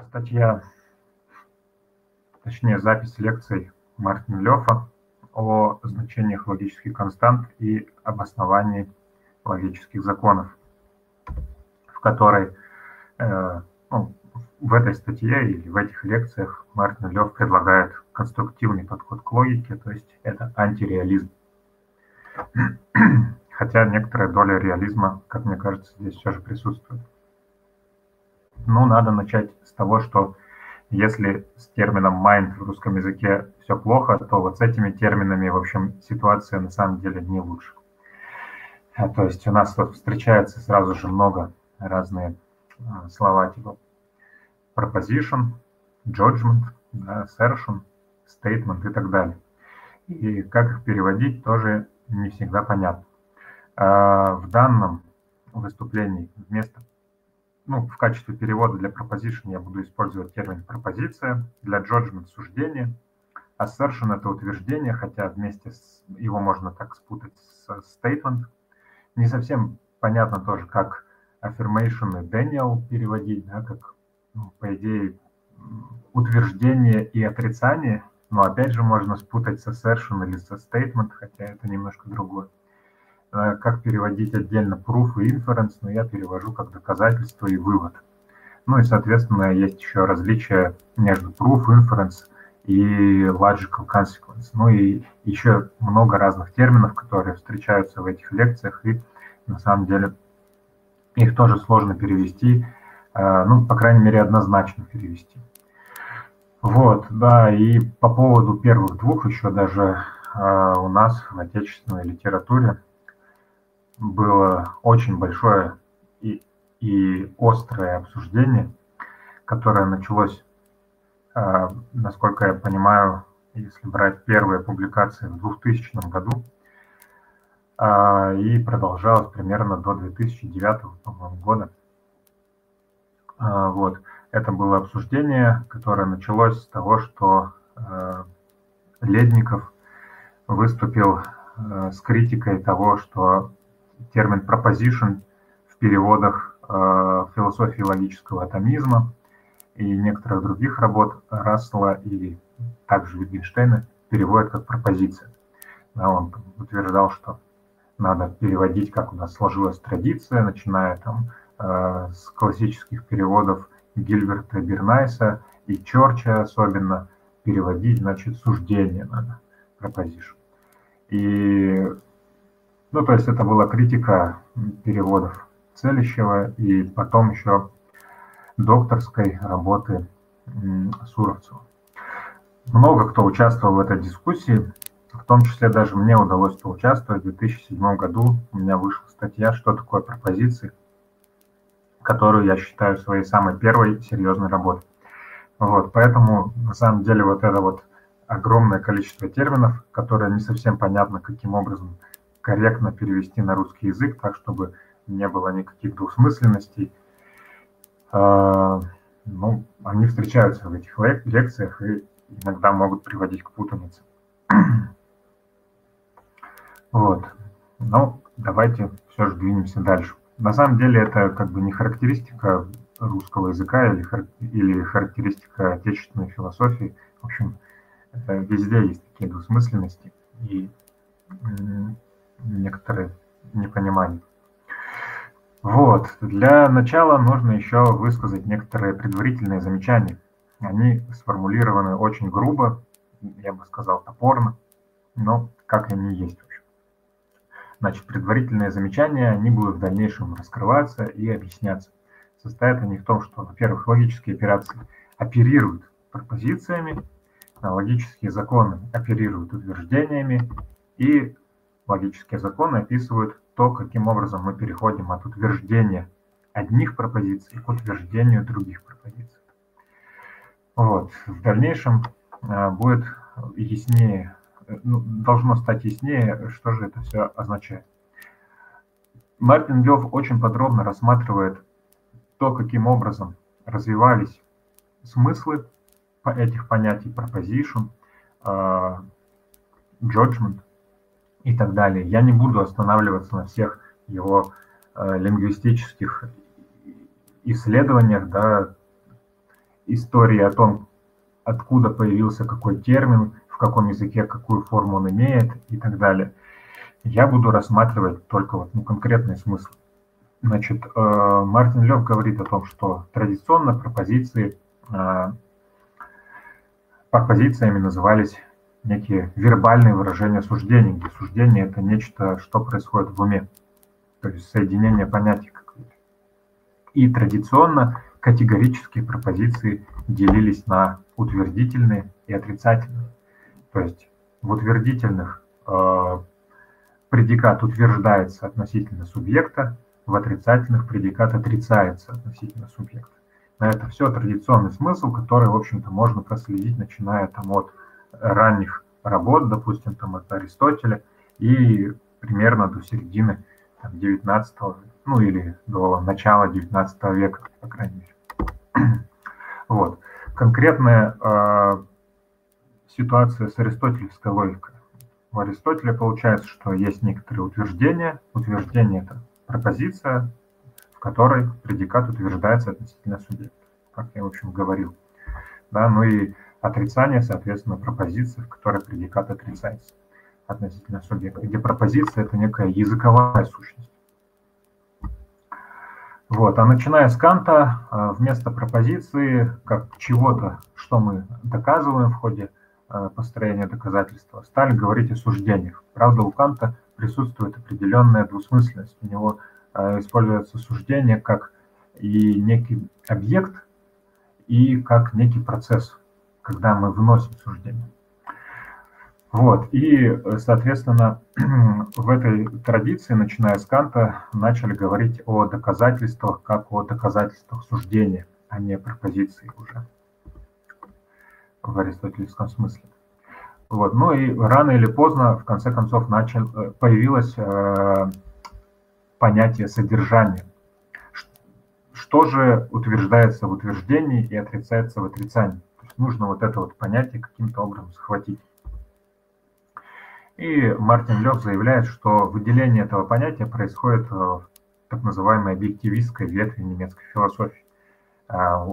статья, точнее запись лекций Мартина Лёфа о значениях логических констант и обосновании логических законов, в которой э, ну, в этой статье или в этих лекциях Мартин Лев предлагает конструктивный подход к логике, то есть это антиреализм. Хотя некоторая доля реализма, как мне кажется, здесь все же присутствует. Ну, надо начать с того, что если с термином mind в русском языке все плохо, то вот с этими терминами, в общем, ситуация на самом деле не лучше. А, то есть у нас вот встречается сразу же много разные а, слова типа proposition, judgment, assertion, statement и так далее. И как их переводить, тоже не всегда понятно. А в данном выступлении вместо ну, в качестве перевода для proposition я буду использовать термин пропозиция, для judgment – суждение, assertion – это утверждение, хотя вместе с, его можно так спутать с statement. Не совсем понятно тоже, как affirmation и Daniel переводить, да, как, ну, по идее, утверждение и отрицание, но опять же можно спутать с assertion или со statement, хотя это немножко другое. Э, как переводить отдельно proof и inference, но я перевожу как доказательство и вывод. Ну и, соответственно, есть еще различия между proof, inference и logical consequence. Ну и еще много разных терминов, которые встречаются в этих лекциях, и на самом деле их тоже сложно перевести, э, ну, по крайней мере, однозначно перевести. Вот, да, и по поводу первых двух еще даже э, у нас в отечественной литературе было очень большое и, и острое обсуждение, которое началось, э, насколько я понимаю, если брать первые публикации в 2000 году, э, и продолжалось примерно до 2009 года. Э, вот. Это было обсуждение, которое началось с того, что Ледников выступил с критикой того, что термин proposition в переводах э, философии логического атомизма и некоторых других работ Рассела и также Wittgensteina переводят как пропозиция. Да, он утверждал, что надо переводить, как у нас сложилась традиция, начиная там э, с классических переводов Гильберта Бернайса и Чорча особенно, переводить, значит, суждение надо, proposition. И ну, то есть это была критика переводов Целищева и потом еще докторской работы Суровцева. Много кто участвовал в этой дискуссии, в том числе даже мне удалось поучаствовать. В 2007 году у меня вышла статья «Что такое пропозиции», которую я считаю своей самой первой серьезной работой. Вот, поэтому, на самом деле, вот это вот огромное количество терминов, которые не совсем понятно, каким образом – корректно перевести на русский язык, так, чтобы не было никаких двусмысленностей. А, ну, они встречаются в этих лекциях и иногда могут приводить к путанице. Вот. Ну, давайте все же двинемся дальше. На самом деле это как бы не характеристика русского языка или, или характеристика отечественной философии. В общем, везде есть такие двусмысленности. И некоторые непонимания. Вот. Для начала нужно еще высказать некоторые предварительные замечания. Они сформулированы очень грубо, я бы сказал топорно, но как они есть. В общем. Значит, предварительные замечания, они будут в дальнейшем раскрываться и объясняться. Состоят они в том, что, во-первых, логические операции оперируют пропозициями, логические законы оперируют утверждениями, и логические законы описывают то, каким образом мы переходим от утверждения одних пропозиций к утверждению других пропозиций. Вот. В дальнейшем э, будет яснее, ну, должно стать яснее, что же это все означает. Мартин Лев очень подробно рассматривает то, каким образом развивались смыслы этих понятий proposition, э, judgment, и так далее. Я не буду останавливаться на всех его э, лингвистических исследованиях, да, истории о том, откуда появился какой термин, в каком языке какую форму он имеет и так далее. Я буду рассматривать только вот, ну, конкретный смысл. Значит, э, Мартин Лев говорит о том, что традиционно пропозиции, э, пропозициями назывались некие вербальные выражения суждений, где суждение – это нечто, что происходит в уме, то есть соединение понятий какое-то. И традиционно категорические пропозиции делились на утвердительные и отрицательные. То есть в утвердительных э, предикат утверждается относительно субъекта, в отрицательных предикат отрицается относительно субъекта. Но это все традиционный смысл, который, в общем-то, можно проследить, начиная там от ранних работ, допустим, там от Аристотеля, и примерно до середины там, 19 ну или до начала 19 века, по крайней мере. Вот. Конкретная э, ситуация с аристотелевской логикой. У Аристотеля получается, что есть некоторые утверждения. Утверждение – это пропозиция, в которой предикат утверждается относительно субъекта, как я, в общем, говорил. Да, ну и отрицание, соответственно, пропозиция, в которой предикат отрицается относительно субъекта, где пропозиция – это некая языковая сущность. Вот. А начиная с Канта, э, вместо пропозиции, как чего-то, что мы доказываем в ходе э, построения доказательства, стали говорить о суждениях. Правда, у Канта присутствует определенная двусмысленность. У него э, используется суждение как и некий объект, и как некий процесс, когда мы вносим суждение. Вот, и, соответственно, в этой традиции, начиная с Канта, начали говорить о доказательствах как о доказательствах суждения, а не пропозиции уже в аристотелевском смысле. Вот. Ну и рано или поздно, в конце концов, начал, э, появилось э, понятие содержания. Что же утверждается в утверждении и отрицается в отрицании? Нужно вот это вот понятие каким-то образом схватить. И Мартин Лев заявляет, что выделение этого понятия происходит в так называемой объективистской ветви немецкой философии. А,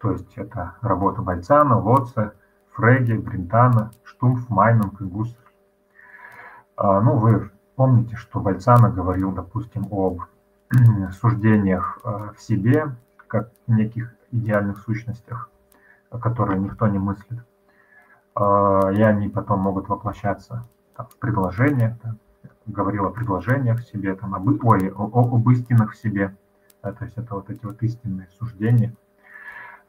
то есть это работа Бальцана, Лотца, Фреги, Бринтана, Штумф, Майнинг и Густав. А, ну, вы помните, что Бальцана говорил, допустим, об суждениях в себе, как неких идеальных сущностях, которые никто не мыслит. И они потом могут воплощаться там, в предложениях, да, говорил о предложениях в себе, там, об, ой, о, об истинах в себе, да, то есть это вот эти вот истинные суждения.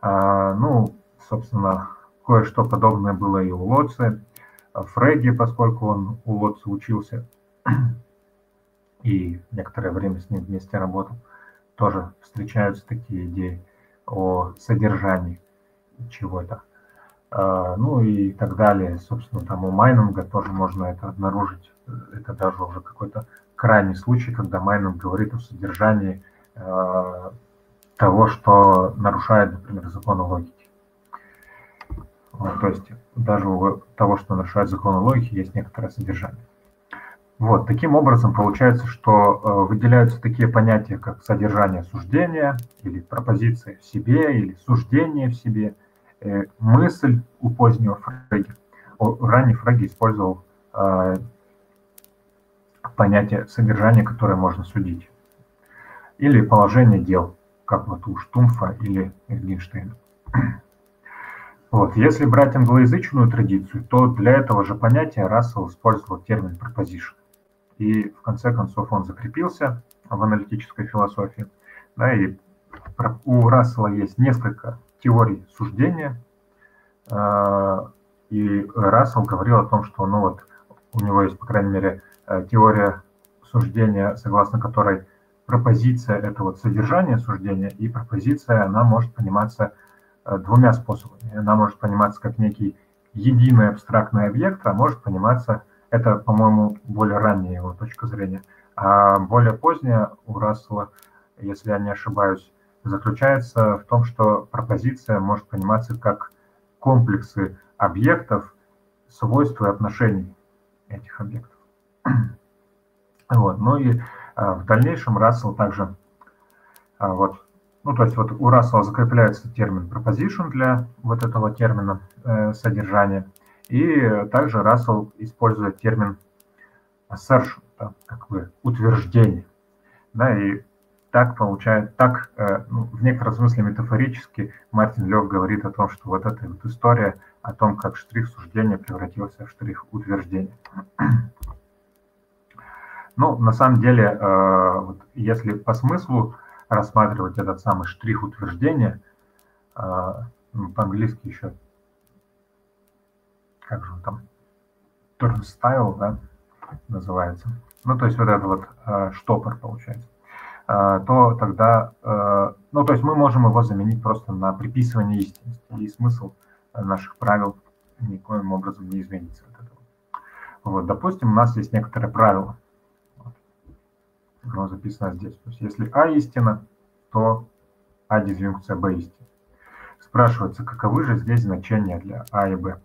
А, ну, собственно, кое-что подобное было и у Лоци. Фреги, поскольку он у Лоци учился и некоторое время с ним вместе работал, тоже встречаются такие идеи о содержании чего-то. А, ну и так далее. Собственно, там у майнинга тоже можно это обнаружить. Это даже уже какой-то крайний случай, когда майнинг говорит о содержании а, того, что нарушает, например, законы логики. Вот, то есть даже у того, что нарушает законы логики, есть некоторое содержание. Вот, таким образом получается, что э, выделяются такие понятия, как содержание суждения, или пропозиция в себе, или суждение в себе – мысль у позднего Фреги. Ранний Фреги использовал э, понятие содержания, которое можно судить. Или положение дел, как вот у Штумфа или Энгенштейна. Вот. Если брать англоязычную традицию, то для этого же понятия Рассел использовал термин proposition. И в конце концов он закрепился в аналитической философии. Да, и у Рассела есть несколько теорий суждения. А, и Рассел говорил о том, что ну вот, у него есть, по крайней мере, э, теория суждения, согласно которой пропозиция – это вот содержание суждения, и пропозиция, она может пониматься э, двумя способами. Она может пониматься как некий единый абстрактный объект, а может пониматься, это, по-моему, более ранняя его точка зрения, а более поздняя у Рассела, если я не ошибаюсь, заключается в том, что пропозиция может пониматься как комплексы объектов, свойств и отношений этих объектов. Вот. Ну и а, в дальнейшем Рассел также а, вот ну, то есть вот у Рассела закрепляется термин proposition для вот этого термина э, содержания. И также Рассел использует термин assertion, да, как бы утверждение. Да, и так получает, так э, ну, в некотором смысле метафорически Мартин Лев говорит о том, что вот эта вот история о том, как штрих суждения превратился в штрих утверждения. Ну, на самом деле, э, вот, если по смыслу рассматривать этот самый штрих утверждения, э, ну, по-английски еще, как же он там, turnstile, да, называется. Ну, то есть вот это вот штопор получается. Э, то тогда, э, ну, то есть мы можем его заменить просто на приписывание истинности, и смысл наших правил никоим образом не изменится от этого. Вот, допустим, у нас есть некоторые правила, оно записано здесь. То есть если А истина, то А дизъюнкция Б истина. Спрашивается, каковы же здесь значения для А и Б.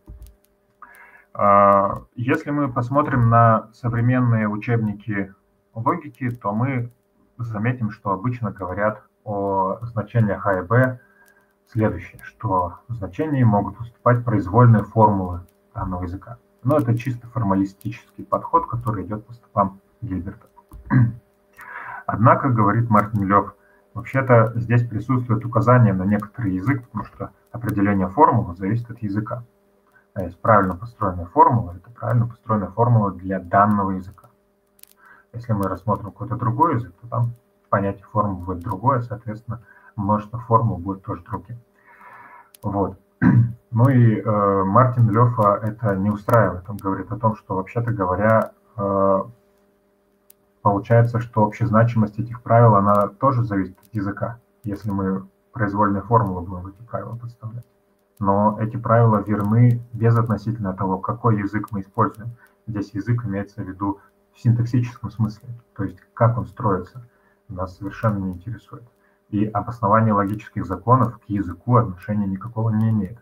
А, если мы посмотрим на современные учебники логики, то мы заметим, что обычно говорят о значениях А и Б следующее, что значения могут выступать произвольные формулы данного языка. Но это чисто формалистический подход, который идет по стопам Гильберта. Однако, говорит Мартин Лев, вообще-то здесь присутствует указание на некоторый язык, потому что определение формулы зависит от языка. А есть правильно построенная формула, это правильно построенная формула для данного языка. Если мы рассмотрим какой-то другой язык, то там понятие формулы будет другое, соответственно, множество формул будет тоже другим. Вот. Ну и э, Мартин Лёфа это не устраивает. Он говорит о том, что, вообще-то говоря, э, получается, что общая значимость этих правил, она тоже зависит от языка, если мы произвольные формулы будем эти правила подставлять. Но эти правила верны без относительно того, какой язык мы используем. Здесь язык имеется в виду в синтаксическом смысле, то есть как он строится, нас совершенно не интересует. И обоснование логических законов к языку отношения никакого не имеет.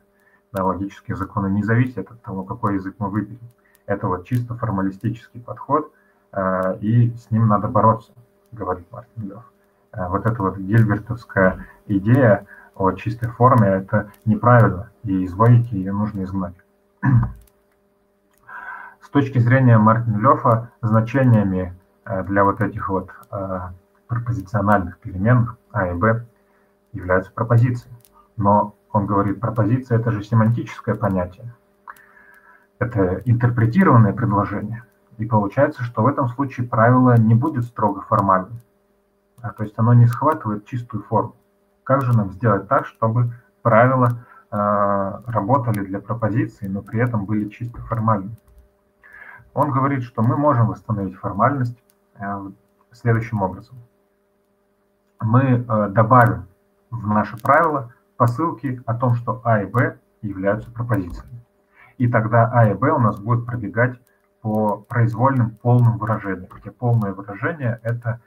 Да, логические законы не зависят от того, какой язык мы выберем. Это вот чисто формалистический подход – Э, и с ним надо бороться, говорит Мартин Лев. Э, вот эта вот гильбертовская идея о чистой форме, это неправильно, и из логики ее нужно изгнать. Точки зрения Мартина Лёфа, значениями э, для вот этих вот пропозициональных переменных А и Б являются пропозиции. Но он говорит, пропозиция – это же семантическое понятие. Это интерпретированное предложение – и получается, что в этом случае правило не будет строго формальным. А, то есть оно не схватывает чистую форму. Как же нам сделать так, чтобы правила э, работали для пропозиции, но при этом были чисто формальными? Он говорит, что мы можем восстановить формальность э, следующим образом. Мы э, добавим в наше правило посылки о том, что А и Б являются пропозициями. И тогда А и Б у нас будет пробегать по произвольным полным выражениям, где полное выражение – это,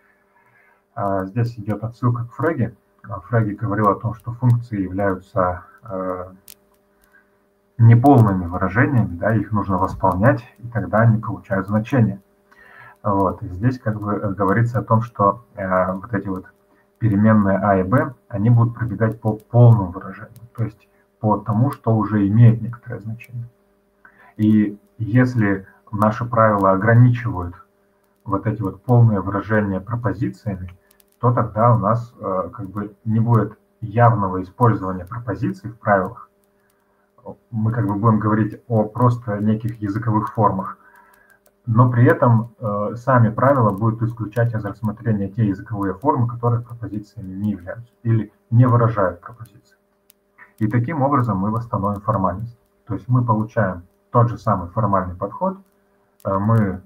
а, здесь идет отсылка к Фреге. Фреге говорил о том, что функции являются неполными выражениями, да, их нужно восполнять, и тогда они получают значение. Вот. И здесь как бы говорится о том, что э, вот эти вот переменные а и b, они будут пробегать по полному выражению, то есть по тому, что уже имеет некоторое значение. И если наши правила ограничивают вот эти вот полные выражения пропозициями, то тогда у нас э, как бы не будет явного использования пропозиций в правилах. Мы как бы будем говорить о просто неких языковых формах, но при этом э, сами правила будут исключать из рассмотрения те языковые формы, которые пропозициями не являются или не выражают пропозиции. И таким образом мы восстановим формальность. То есть мы получаем тот же самый формальный подход, Э, мы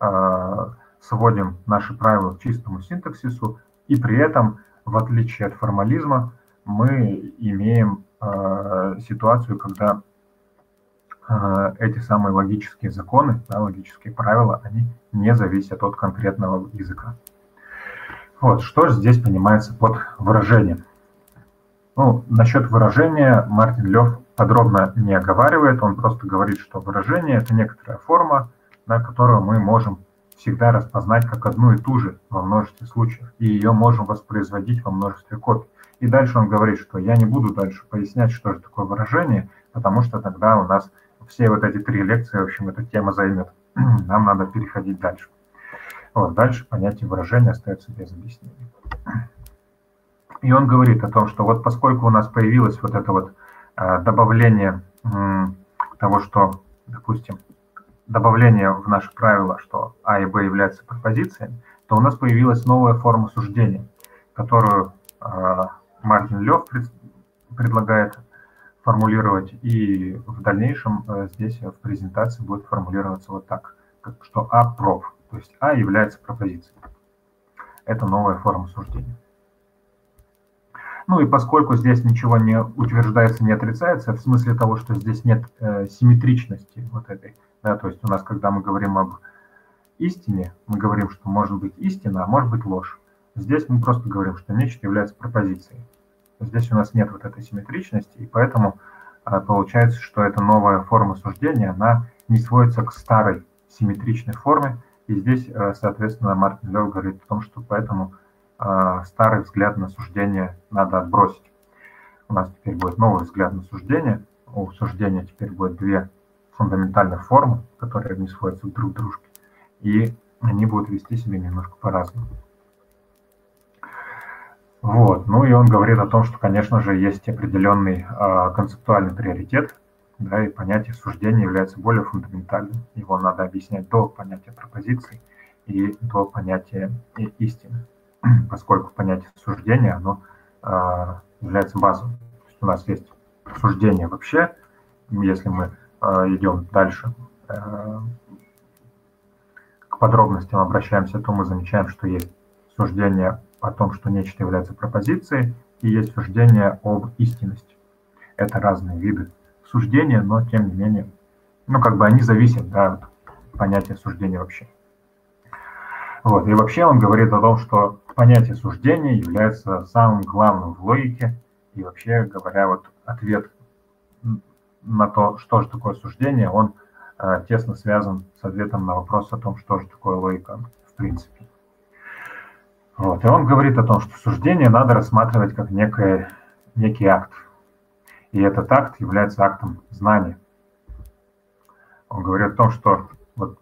э, сводим наши правила к чистому синтаксису, и при этом, в отличие от формализма, мы имеем ситуацию, когда эти самые логические законы, да, логические правила, они не зависят от конкретного языка. Вот, что же здесь понимается под выражением? Ну, насчет выражения Мартин Лев подробно не оговаривает, он просто говорит, что выражение – это некоторая форма, да, которую мы можем всегда распознать как одну и ту же во множестве случаев, и ее можем воспроизводить во множестве копий. И дальше он говорит, что я не буду дальше пояснять, что же такое выражение, потому что тогда у нас все вот эти три лекции, в общем, эта тема займет. Нам надо переходить дальше. Вот, дальше понятие выражения остается без объяснения. И он говорит о том, что вот поскольку у нас появилось вот это вот э, добавление того, что, допустим, добавление в наше правило, что А и Б являются пропозициями, то у нас появилась новая форма суждения, которую э, Мартин Лев пред, предлагает формулировать, и в дальнейшем э, здесь в презентации будет формулироваться вот так, что А проф, то есть А является пропозицией. Это новая форма суждения. Ну и поскольку здесь ничего не утверждается, не отрицается, в смысле того, что здесь нет э, симметричности вот этой, да, то есть у нас, когда мы говорим об истине, мы говорим, что может быть истина, а может быть ложь. Здесь мы просто говорим, что нечто является пропозицией. Здесь у нас нет вот этой симметричности, и поэтому э, получается, что эта новая форма суждения, она не сводится к старой симметричной форме, и здесь, э, соответственно, Мартин Лев говорит о том, что поэтому а, старый взгляд на суждение надо отбросить. У нас теперь будет новый взгляд на суждение. У суждения теперь будет две фундаментальных формы, которые не сходятся друг к дружке, и они будут вести себя немножко по-разному. Вот. Ну и он говорит о том, что, конечно же, есть определенный э, концептуальный приоритет, да, и понятие суждения является более фундаментальным. Его надо объяснять до понятия пропозиции и до понятия истины. поскольку понятие суждения, оно э, является базовым. То есть у нас есть суждение вообще, если мы э, идем дальше э, к подробностям обращаемся, то мы замечаем, что есть суждение о том, что нечто является пропозицией, и есть суждение об истинности. Это разные виды суждения, но тем не менее, ну как бы они зависят да, от понятия суждения вообще. Вот. И вообще он говорит о том, что понятие суждения является самым главным в логике. И вообще говоря, вот ответ на то, что же такое суждение, он э, тесно связан с ответом на вопрос о том, что же такое логика в принципе. Вот. И он говорит о том, что суждение надо рассматривать как некое, некий акт. И этот акт является актом знания. Он говорит о том, что вот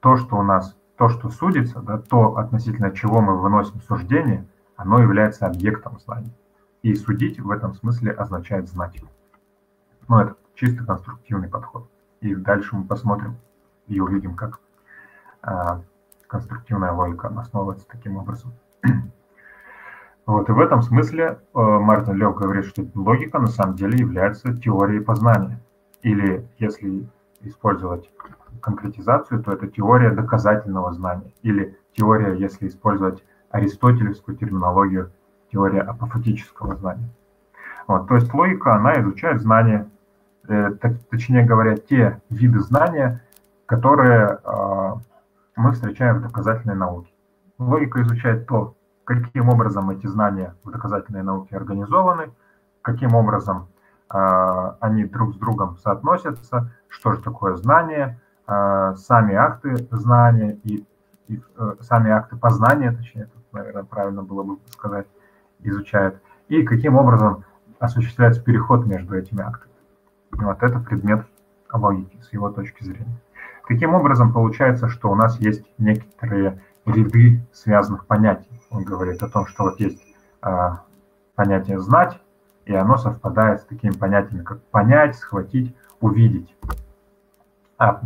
то, что у нас то, что судится, да, то, относительно чего мы выносим суждение, оно является объектом знания. И судить в этом смысле означает знать. Ну, это чисто конструктивный подход. И дальше мы посмотрим и увидим, как э, конструктивная логика основывается таким образом. Вот, и в этом смысле э, Мартин Лев говорит, что логика на самом деле является теорией познания. Или, если использовать конкретизацию, то это теория доказательного знания или теория, если использовать аристотелевскую терминологию, теория апофатического знания. Вот, то есть логика, она изучает знания, э, точнее говоря, те виды знания, которые э, мы встречаем в доказательной науке. Логика изучает то, каким образом эти знания в доказательной науке организованы, каким образом э, они друг с другом соотносятся, что же такое знание, Э, сами акты знания и, и э, сами акты познания, точнее, тут, наверное, правильно было бы сказать, изучает, и каким образом осуществляется переход между этими актами. И вот это предмет логики с его точки зрения. Таким образом, получается, что у нас есть некоторые ряды связанных понятий. Он говорит о том, что вот есть э, понятие «знать», и оно совпадает с такими понятиями, как понять, схватить, увидеть. А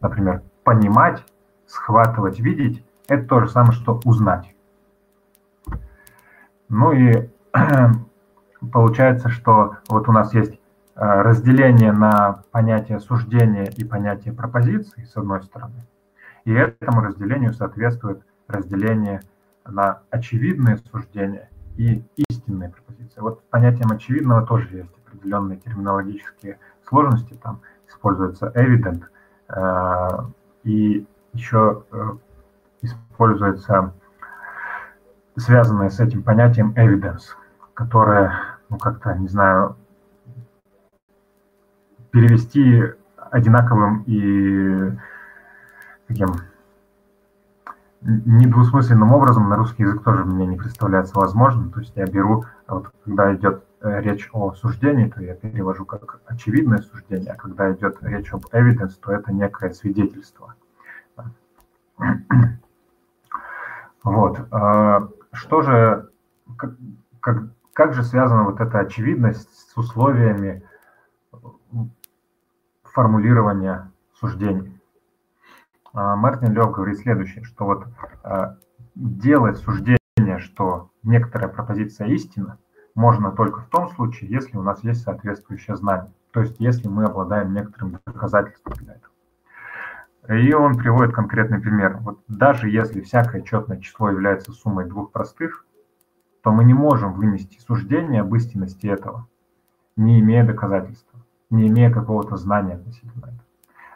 например, понимать, схватывать, видеть, это то же самое, что узнать. Ну и получается, что вот у нас есть разделение на понятие суждения и понятие пропозиции, с одной стороны, и этому разделению соответствует разделение на очевидные суждения и истинные пропозиции. Вот с понятием очевидного тоже есть определенные терминологические сложности, там используется evident, Э, и еще э, используется связанное с этим понятием evidence, которое, ну как-то, не знаю, перевести одинаковым и таким недвусмысленным образом на русский язык тоже мне не представляется возможным. То есть я беру, вот, когда идет э, речь о суждении, то я перевожу как очевидное суждение, а когда идет речь об evidence, то это некое свидетельство. Вот. А, что же, как, как, же связана вот эта очевидность с условиями формулирования суждений? А, Мартин Лев говорит следующее, что вот а, делать суждение, что некоторая пропозиция истина, можно только в том случае, если у нас есть соответствующее знание. То есть, если мы обладаем некоторым доказательством для этого. И он приводит конкретный пример. Вот даже если всякое четное число является суммой двух простых, то мы не можем вынести суждение об истинности этого, не имея доказательства, не имея какого-то знания относительно этого.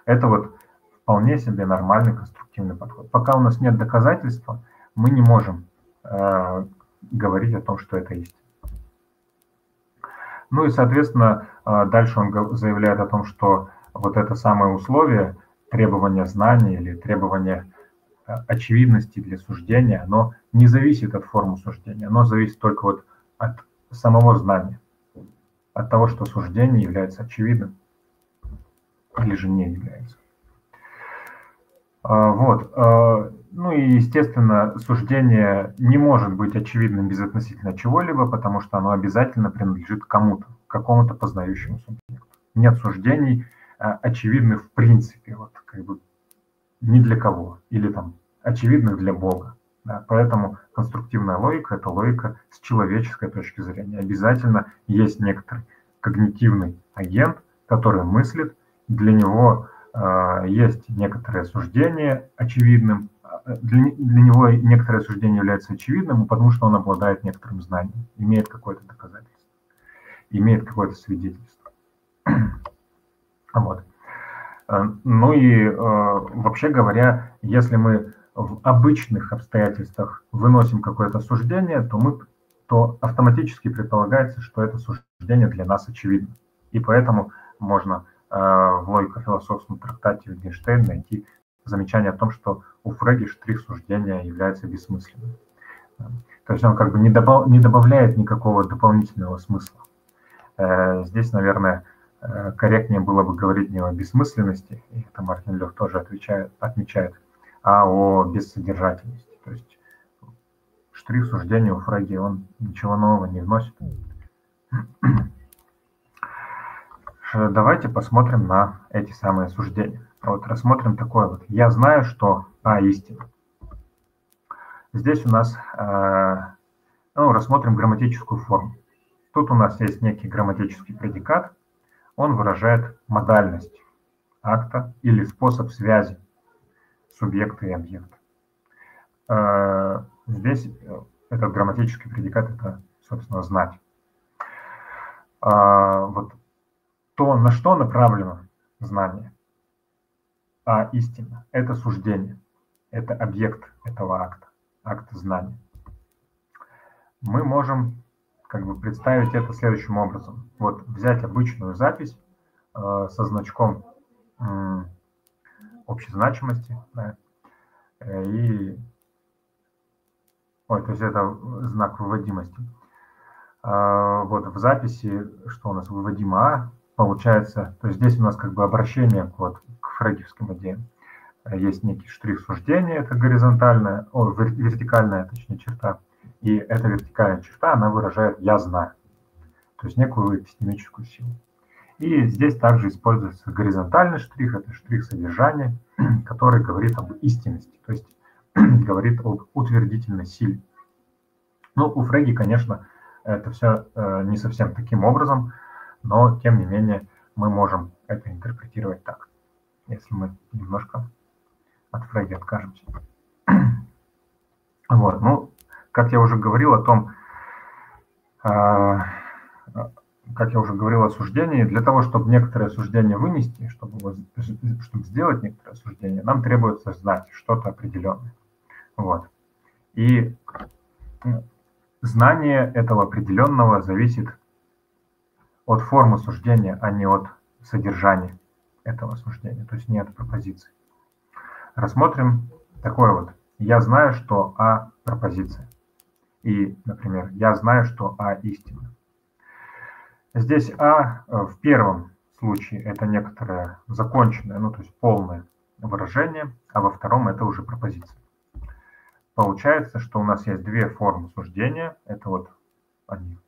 Это вот вполне себе нормальный конструктивный подход. Пока у нас нет доказательства, мы не можем э, говорить о том, что это есть. Ну и, соответственно, э, дальше он заявляет о том, что вот это самое условие, требование знаний или требование э, очевидности для суждения, оно не зависит от формы суждения, оно зависит только вот от самого знания, от того, что суждение является очевидным или же не является. А, вот. А, ну и, естественно, суждение не может быть очевидным безотносительно чего-либо, потому что оно обязательно принадлежит кому-то, какому-то познающему субъекту. Нет суждений а, очевидных в принципе, вот как бы ни для кого, или там очевидных для Бога. Поэтому конструктивная логика – это логика с человеческой точки зрения. Обязательно есть некоторый когнитивный агент, который мыслит, для него а, есть некоторое суждение очевидным, для, для него некоторое суждение является очевидным, потому что он обладает некоторым знанием, имеет какое-то доказательство, имеет какое-то свидетельство. Вот. А, ну и а, вообще говоря, если мы в обычных обстоятельствах выносим какое-то суждение, то мы то автоматически предполагается, что это суждение для нас очевидно. И поэтому можно Э, в логико-философском трактате Wittgenstein найти замечание о том, что у Фреги штрих суждения является бессмысленным. То есть он как бы не, добав, не добавляет никакого дополнительного смысла. Э, здесь, наверное, э, корректнее было бы говорить не о бессмысленности, и это Мартин Лев тоже отвечает, отмечает, а о бессодержательности. То есть штрих суждения у Фреги, он ничего нового не вносит. Давайте посмотрим на эти самые суждения. Вот рассмотрим такое вот. Я знаю, что А истина. Здесь у нас, э, ну, рассмотрим грамматическую форму. Тут у нас есть некий грамматический предикат. Он выражает модальность акта или способ связи субъекта и объекта. Э, здесь этот грамматический предикат – это, собственно, знать. Вот то, на что направлено знание, а истина – это суждение, это объект этого акта, акт знания. Мы можем как бы представить это следующим образом. Вот взять обычную запись э, со значком э, общей значимости да, э, и Ой, то есть это знак выводимости. Э, вот в записи, что у нас выводимо А, получается, то есть здесь у нас как бы обращение вот, к фрейдовским идеям. Есть некий штрих суждения, это горизонтальная, о, вертикальная, точнее, черта. И эта вертикальная черта, она выражает «я знаю», то есть некую эпистемическую силу. И здесь также используется горизонтальный штрих, это штрих содержания, который говорит об истинности, то есть говорит об утвердительной силе. Ну, у Фреги, конечно, это все э, не совсем таким образом, но тем не менее мы можем это интерпретировать так, если мы немножко от Фрейда откажемся. Вот, ну, как я уже говорил о том, а, как я уже говорил о для того, чтобы некоторое суждение вынести, чтобы, чтобы сделать некоторое суждение, нам требуется знать что-то определенное. Вот. И знание этого определенного зависит от формы суждения, а не от содержания этого суждения, то есть не от пропозиции. Рассмотрим такое вот я знаю, что А – пропозиция. И, например, я знаю, что А истина. Здесь А э, в первом случае это некоторое законченное, ну то есть полное выражение, а во втором это уже пропозиция. Получается, что у нас есть две формы суждения. Это вот они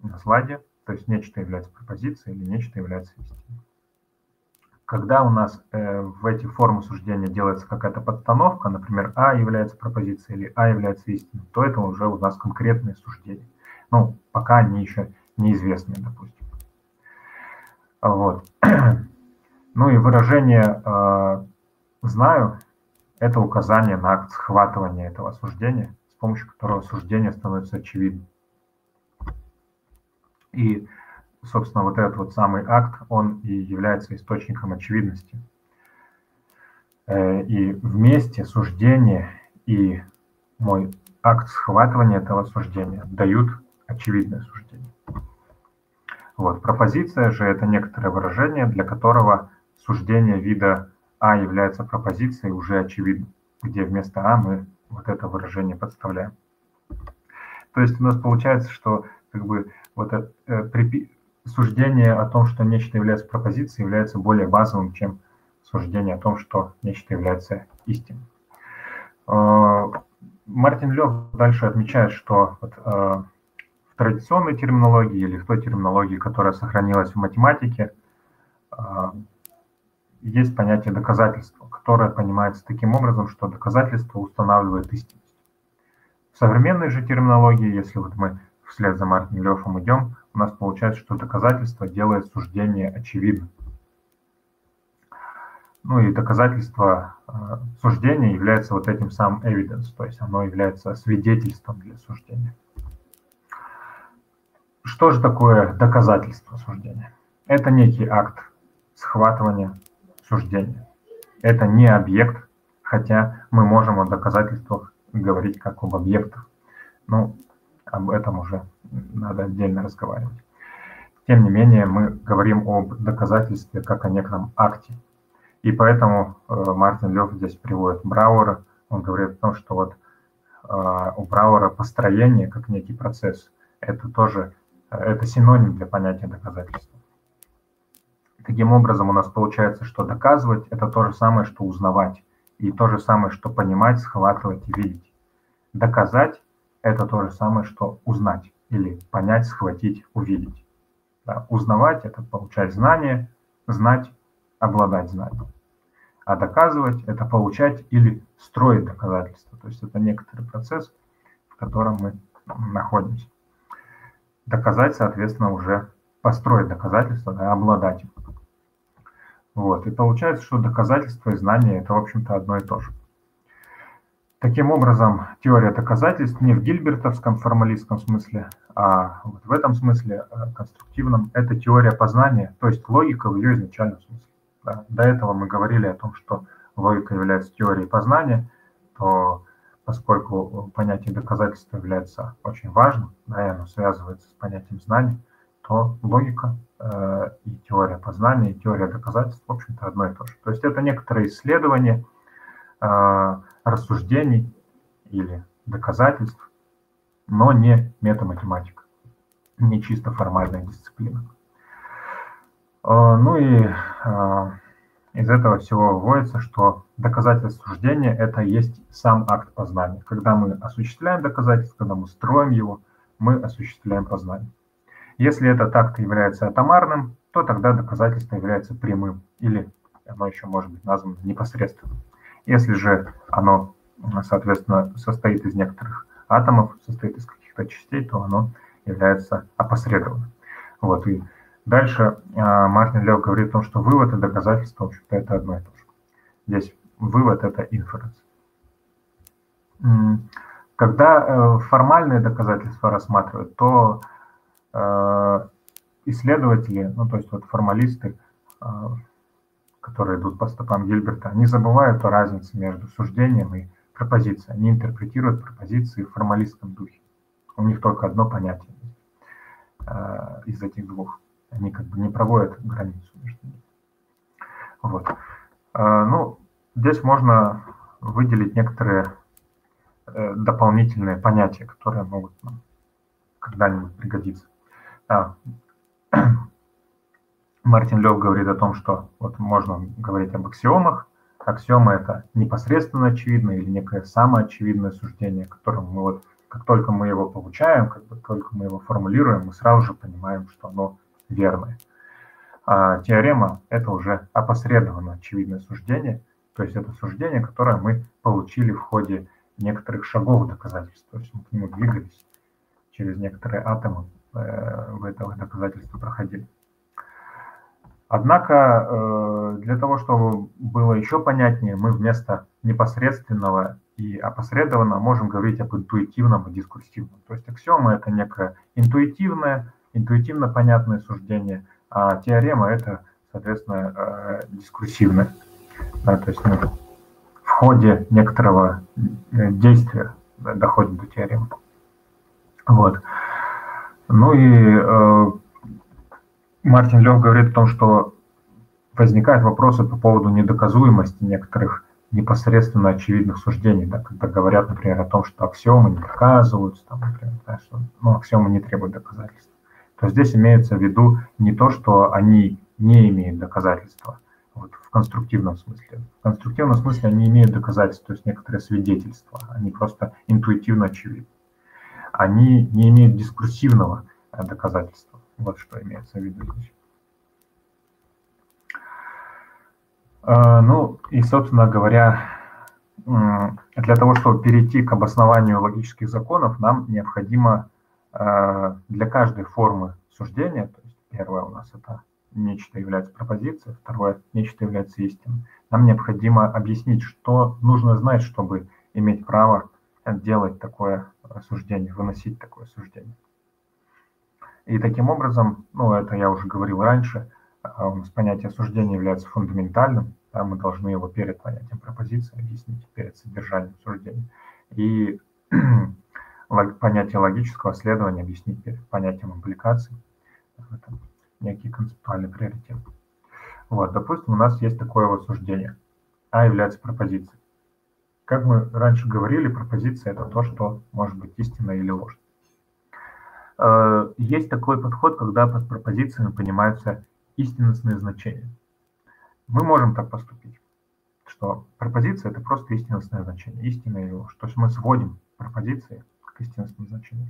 на слайде. То есть нечто является пропозицией или нечто является истиной. Когда у нас э, в эти формы суждения делается какая-то подстановка, например, А является пропозицией или А является истиной, то это уже у нас конкретные суждения. Ну, пока они еще неизвестны, допустим. Вот. Ну и выражение э, «знаю» – это указание на акт схватывания этого суждения, с помощью которого суждение становится очевидным. И, собственно, вот этот вот самый акт, он и является источником очевидности. Э, и вместе суждение и мой акт схватывания этого суждения дают очевидное суждение. Вот. Пропозиция же – это некоторое выражение, для которого суждение вида А является пропозицией уже очевидно, где вместо А мы вот это выражение подставляем. То есть у нас получается, что как бы вот это, э, припи... суждение о том, что нечто является пропозицией, является более базовым, чем суждение о том, что нечто является истиной. Э, Мартин Лев дальше отмечает, что вот, э, традиционной терминологии или в той терминологии, которая сохранилась в математике, есть понятие доказательства, которое понимается таким образом, что доказательство устанавливает истинность. В современной же терминологии, если вот мы вслед за Мартином Лёфом идем, у нас получается, что доказательство делает суждение очевидным. Ну и доказательство э, суждения является вот этим самым evidence, то есть оно является свидетельством для суждения. Что же такое доказательство суждения? Это некий акт схватывания суждения. Это не объект, хотя мы можем о доказательствах говорить как об объектах. Ну, об этом уже надо отдельно разговаривать. Тем не менее, мы говорим об доказательстве как о неком акте. И поэтому э, Мартин Лев здесь приводит Брауэра. Он говорит о том, что вот э, у Брауэра построение как некий процесс, это тоже это синоним для понятия доказательства. Таким образом, у нас получается, что доказывать – это то же самое, что узнавать, и то же самое, что понимать, схватывать и видеть. Доказать это то же самое, что узнать или понять, схватить, увидеть. Да, узнавать – это получать знания, знать, обладать знанием. А доказывать – это получать или строить доказательства. То есть это некоторый процесс, в котором мы находимся. Доказать, соответственно, уже построить доказательства, да, обладать им. Вот. И получается, что доказательство и знание – это, в общем-то, одно и то же. Таким образом, теория доказательств не в гильбертовском формалистском смысле, а вот в этом смысле э, конструктивном – это теория познания, то есть логика в ее изначальном смысле. Да. До этого мы говорили о том, что логика является теорией познания, то поскольку понятие доказательства является очень важным, да, и оно связывается с понятием знания, то логика э, и теория познания, и теория доказательств, в общем-то, одно и то же. То есть это некоторые исследования – а, рассуждений или доказательств, но не метаматематика, не чисто формальная дисциплина. А, ну и а, из этого всего выводится, что доказательство суждения – это есть сам акт познания. Когда мы осуществляем доказательство, когда мы строим его, мы осуществляем познание. Если этот акт является атомарным, то тогда доказательство является прямым, или оно еще может быть названо непосредственным. Если же оно, соответственно, состоит из некоторых атомов, состоит из каких-то частей, то оно является опосредованным. Вот, и дальше а, Мартин Лев говорит о том, что вывод и доказательство, в общем-то, это одно и то же. Здесь вывод – это инференс. Когда э, формальные доказательства рассматривают, то э, исследователи, ну то есть вот формалисты, э, которые идут по стопам Гильберта, они забывают о разнице между суждением и пропозицией. Они интерпретируют пропозиции в формалистском духе. У них только одно понятие из этих двух. Они как бы не проводят границу. Вот. Э, ну, здесь можно выделить некоторые э, дополнительные понятия, которые могут нам когда-нибудь пригодиться. А, Мартин Лев говорит о том, что вот можно говорить об аксиомах. Аксиомы – это непосредственно очевидное или некое самоочевидное суждение, которым мы вот, как только мы его получаем, как бы только мы его формулируем, мы сразу же понимаем, что оно верное. А теорема – это уже опосредованно очевидное суждение, то есть это суждение, которое мы получили в ходе некоторых шагов доказательства, то есть мы к нему двигались через некоторые атомы э, в это доказательство проходили. Однако э, для того, чтобы было еще понятнее, мы вместо непосредственного и опосредованного можем говорить об интуитивном и дискурсивном. То есть аксиома – это некое интуитивное, интуитивно понятное суждение, а теорема – это, соответственно, э, дискурсивное. Да, то есть мы в ходе некоторого э, действия доходим до теоремы. Вот. Ну и Мартин Лев говорит о том, что возникают вопросы по поводу недоказуемости некоторых непосредственно очевидных суждений, да, когда говорят, например, о том, что аксиомы не доказываются, там, например, да, что ну, аксиомы не требуют доказательств, то здесь имеется в виду не то, что они не имеют доказательства, вот, в конструктивном смысле. В конструктивном смысле они имеют доказательства, то есть некоторые свидетельства, они просто интуитивно очевидны. Они не имеют дискурсивного э, доказательства. Вот что имеется в виду. А, ну и, собственно говоря, для того, чтобы перейти к обоснованию логических законов, нам необходимо для каждой формы суждения, то есть первое у нас это нечто является пропозицией, второе нечто является истиной, нам необходимо объяснить, что нужно знать, чтобы иметь право делать такое суждение, выносить такое суждение. И таким образом, ну, это я уже говорил раньше, у нас понятие суждения является фундаментальным, да, мы должны его перед понятием пропозиции объяснить, перед содержанием суждения. И понятие логического следования объяснить понятием импликации. Это некий концептуальный приоритет. Вот, допустим, у нас есть такое вот суждение. А является пропозицией. Как мы раньше говорили, пропозиция – это то, что может быть истинно или ложь. Э, есть такой подход, когда под пропозициями понимаются истинностные значения. Мы можем так поступить, что пропозиция – это просто истинностное значение, истина или ложь. То есть мы сводим пропозиции к истинностным значениям.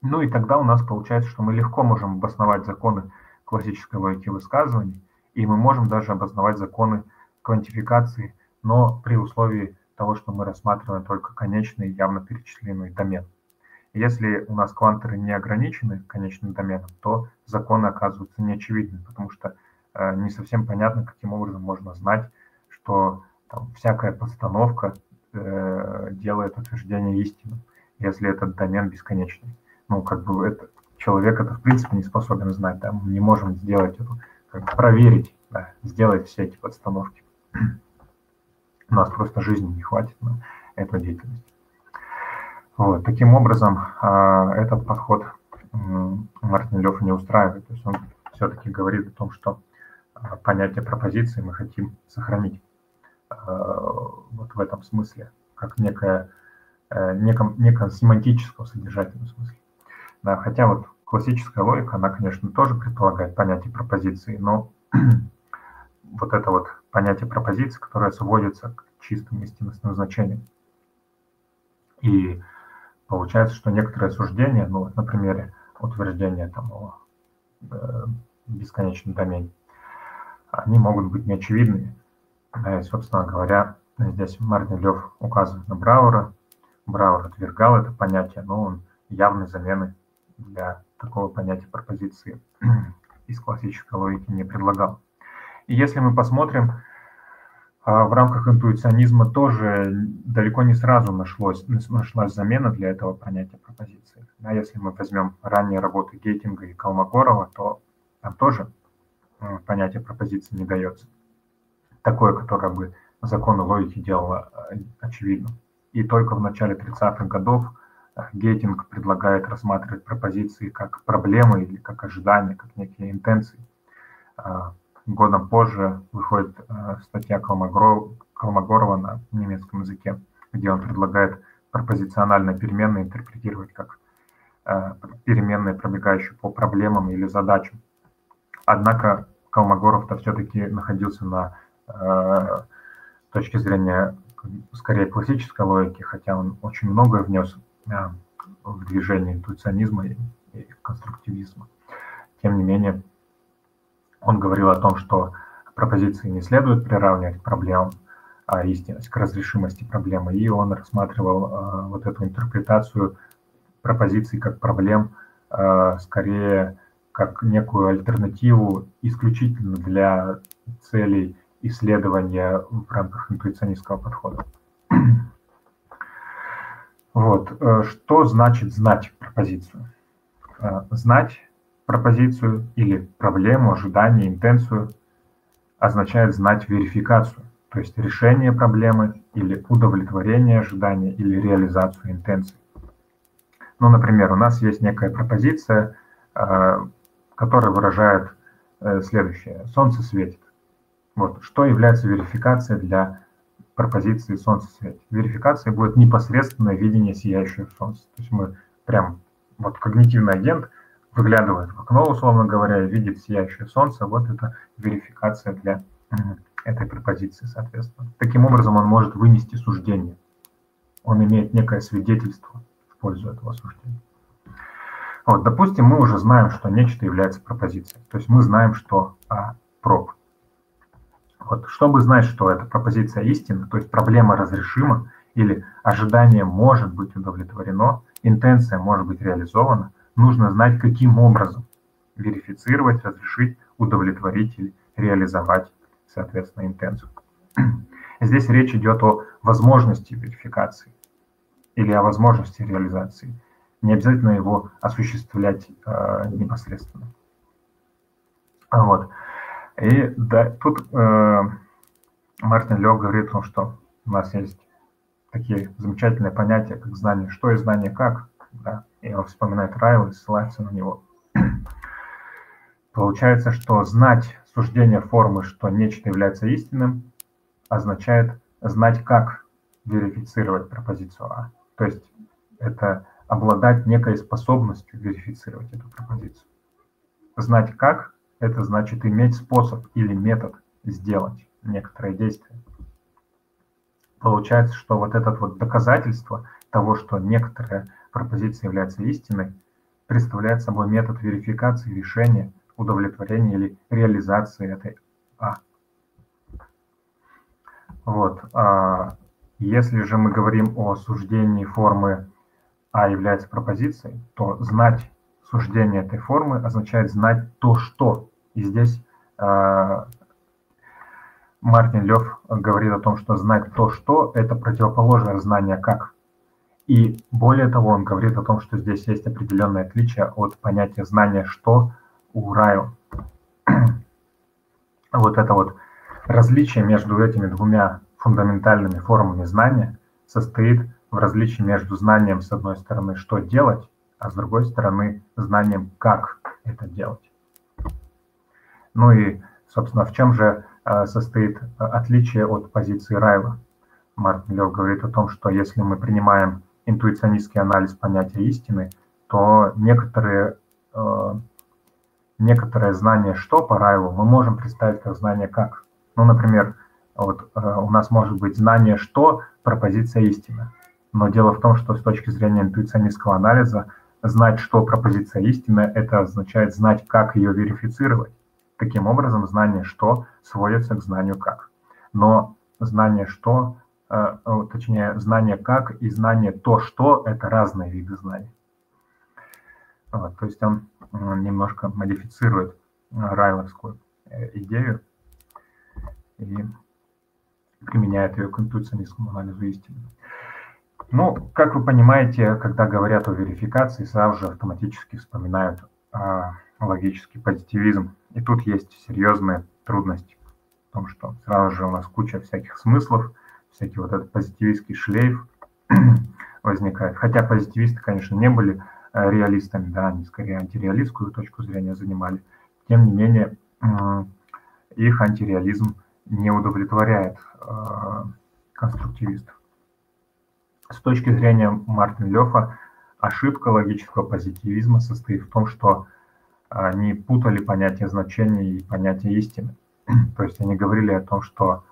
Ну и тогда у нас получается, что мы легко можем обосновать законы классической логики высказываний, и мы можем даже обосновать законы квантификации, но при условии того, что мы рассматриваем только конечный явно перечисленный домен. Если у нас квантеры не ограничены конечным доменом, то законы оказываются неочевидными, потому что э, не совсем понятно, каким образом можно знать, что там, всякая подстановка э, делает утверждение истинным, если этот домен бесконечный. Ну, как бы это, человек это в принципе не способен знать, да, мы не можем сделать это, как проверить, да, сделать все эти подстановки. У нас просто жизни не хватит на эту деятельность. Вот. Таким образом, а, этот подход Мартин Лев не устраивает. То есть он все-таки говорит о том, что а, понятие пропозиции мы хотим сохранить а, вот в этом смысле, как некое, неком, неком семантическом содержательном смысле. Да, хотя вот классическая логика, она, конечно, тоже предполагает понятие пропозиции, но вот это вот понятие пропозиции, которое сводится к чистым истинностным значениям. И Получается, что некоторые суждения, ну, на примере утверждения там, о э, бесконечном домене, они могут быть неочевидными. Да, и, собственно говоря, здесь Мартин Лев указывает на Брауэра. Брауэр отвергал это понятие, но он явной замены для такого понятия пропозиции из классической логики не предлагал. И если мы посмотрим а в рамках интуиционизма тоже далеко не сразу нашлось, нашлась замена для этого понятия пропозиции. А если мы возьмем ранние работы Гейтинга и Калмогорова, то там тоже э, понятие пропозиции не дается. Такое, которое бы законы логики делало э, очевидным. И только в начале 30-х годов э, Гейтинг предлагает рассматривать пропозиции как проблемы или как ожидания, как некие интенции а, Годом позже выходит э, статья Колмогорова на немецком языке, где он предлагает пропозициональные переменные интерпретировать как э, переменные, пробегающие по проблемам или задачам. Однако Колмогоров-то все-таки находился на э, точке зрения скорее классической логики, хотя он очень многое внес э, в движение интуиционизма и, конструктивизма. Тем не менее, он говорил о том, что пропозиции не следует приравнивать к проблемам, а истинность к разрешимости проблемы. И он рассматривал э, вот эту интерпретацию пропозиций как проблем э, скорее как некую альтернативу исключительно для целей исследования в рамках интуиционистского подхода. Вот. Э, что значит знать пропозицию? Э, знать пропозицию или проблему, ожидание, интенцию означает знать верификацию, то есть решение проблемы или удовлетворение ожидания или реализацию интенции. Ну, например, у нас есть некая пропозиция, э, которая выражает следующее. Солнце светит. Вот. Что является верификацией для пропозиции солнце светит? Верификацией будет непосредственное видение сияющего солнца. То есть мы прям, вот когнитивный агент выглядывает в окно, условно говоря, и видит сияющее солнце. Вот это верификация для этой пропозиции, соответственно. Таким образом, он может вынести суждение. Он имеет некое свидетельство в пользу этого суждения. Вот, допустим, мы уже знаем, что нечто является пропозицией. То есть мы знаем, что а, проб вот, чтобы знать, что эта пропозиция истина, то есть проблема разрешима или ожидание может быть удовлетворено, интенция может быть реализована, нужно знать, каким образом верифицировать, разрешить, удовлетворить или реализовать, соответственно, интенцию. Здесь речь идет о возможности верификации или о возможности реализации. Не обязательно его осуществлять э, непосредственно. Вот. И да, тут э, Мартин Лев говорит о том, что у нас есть такие замечательные понятия, как знание что и знание как. Да? И он вспоминает Райл и ссылается на него. Получается, что знать суждение формы, что нечто является истинным, означает знать, как верифицировать пропозицию А. То есть это обладать некой способностью верифицировать эту пропозицию. Знать как это значит иметь способ или метод сделать некоторое действие. Получается, что вот это вот доказательство того, что некоторая пропозиция является истиной, представляет собой метод верификации решения, удовлетворения или реализации этой А. Вот. А если же мы говорим о суждении формы А является пропозицией, то знать суждение этой формы означает знать то, что и здесь э, Мартин Лев говорит о том, что знать то, что, это противоположное знание как. И более того, он говорит о том, что здесь есть определенное отличие от понятия знания что у Райл. Вот это вот различие между этими двумя фундаментальными формами знания состоит в различии между знанием, с одной стороны, что делать, а с другой стороны, знанием, как это делать. Ну и, собственно, в чем же э, состоит э, отличие от позиции Райла? Мартин Лев говорит о том, что если мы принимаем интуиционистский анализ понятия истины, то некоторые, э, некоторое знание «что» по Райлу мы можем представить как знание «как». Ну, например, вот у нас может быть знание «что» пропозиция истины. Но дело в том, что с точки зрения интуиционистского анализа знать, что пропозиция истины, это означает знать, как ее верифицировать. Таким образом, знание «что» сводится к знанию «как». Но знание «что», э, точнее, знание «как» и знание «то, что» – это разные виды знаний. Вот, то есть он немножко модифицирует райловскую э, идею и применяет ее к интуиционистскому анализу истины. Ну, как вы понимаете, когда говорят о верификации, сразу же автоматически вспоминают а, логический позитивизм. И тут есть серьезные трудности в том, что сразу же у нас куча всяких смыслов, всякий вот этот позитивистский шлейф возникает. Хотя позитивисты, конечно, не были э, реалистами, да, они скорее антиреалистскую точку зрения занимали. Тем не менее, их антиреализм не удовлетворяет э, конструктивистов. С точки зрения Мартина Лёфа, ошибка логического позитивизма состоит в том, что они путали понятие значения и понятие истины. То есть они говорили о том, что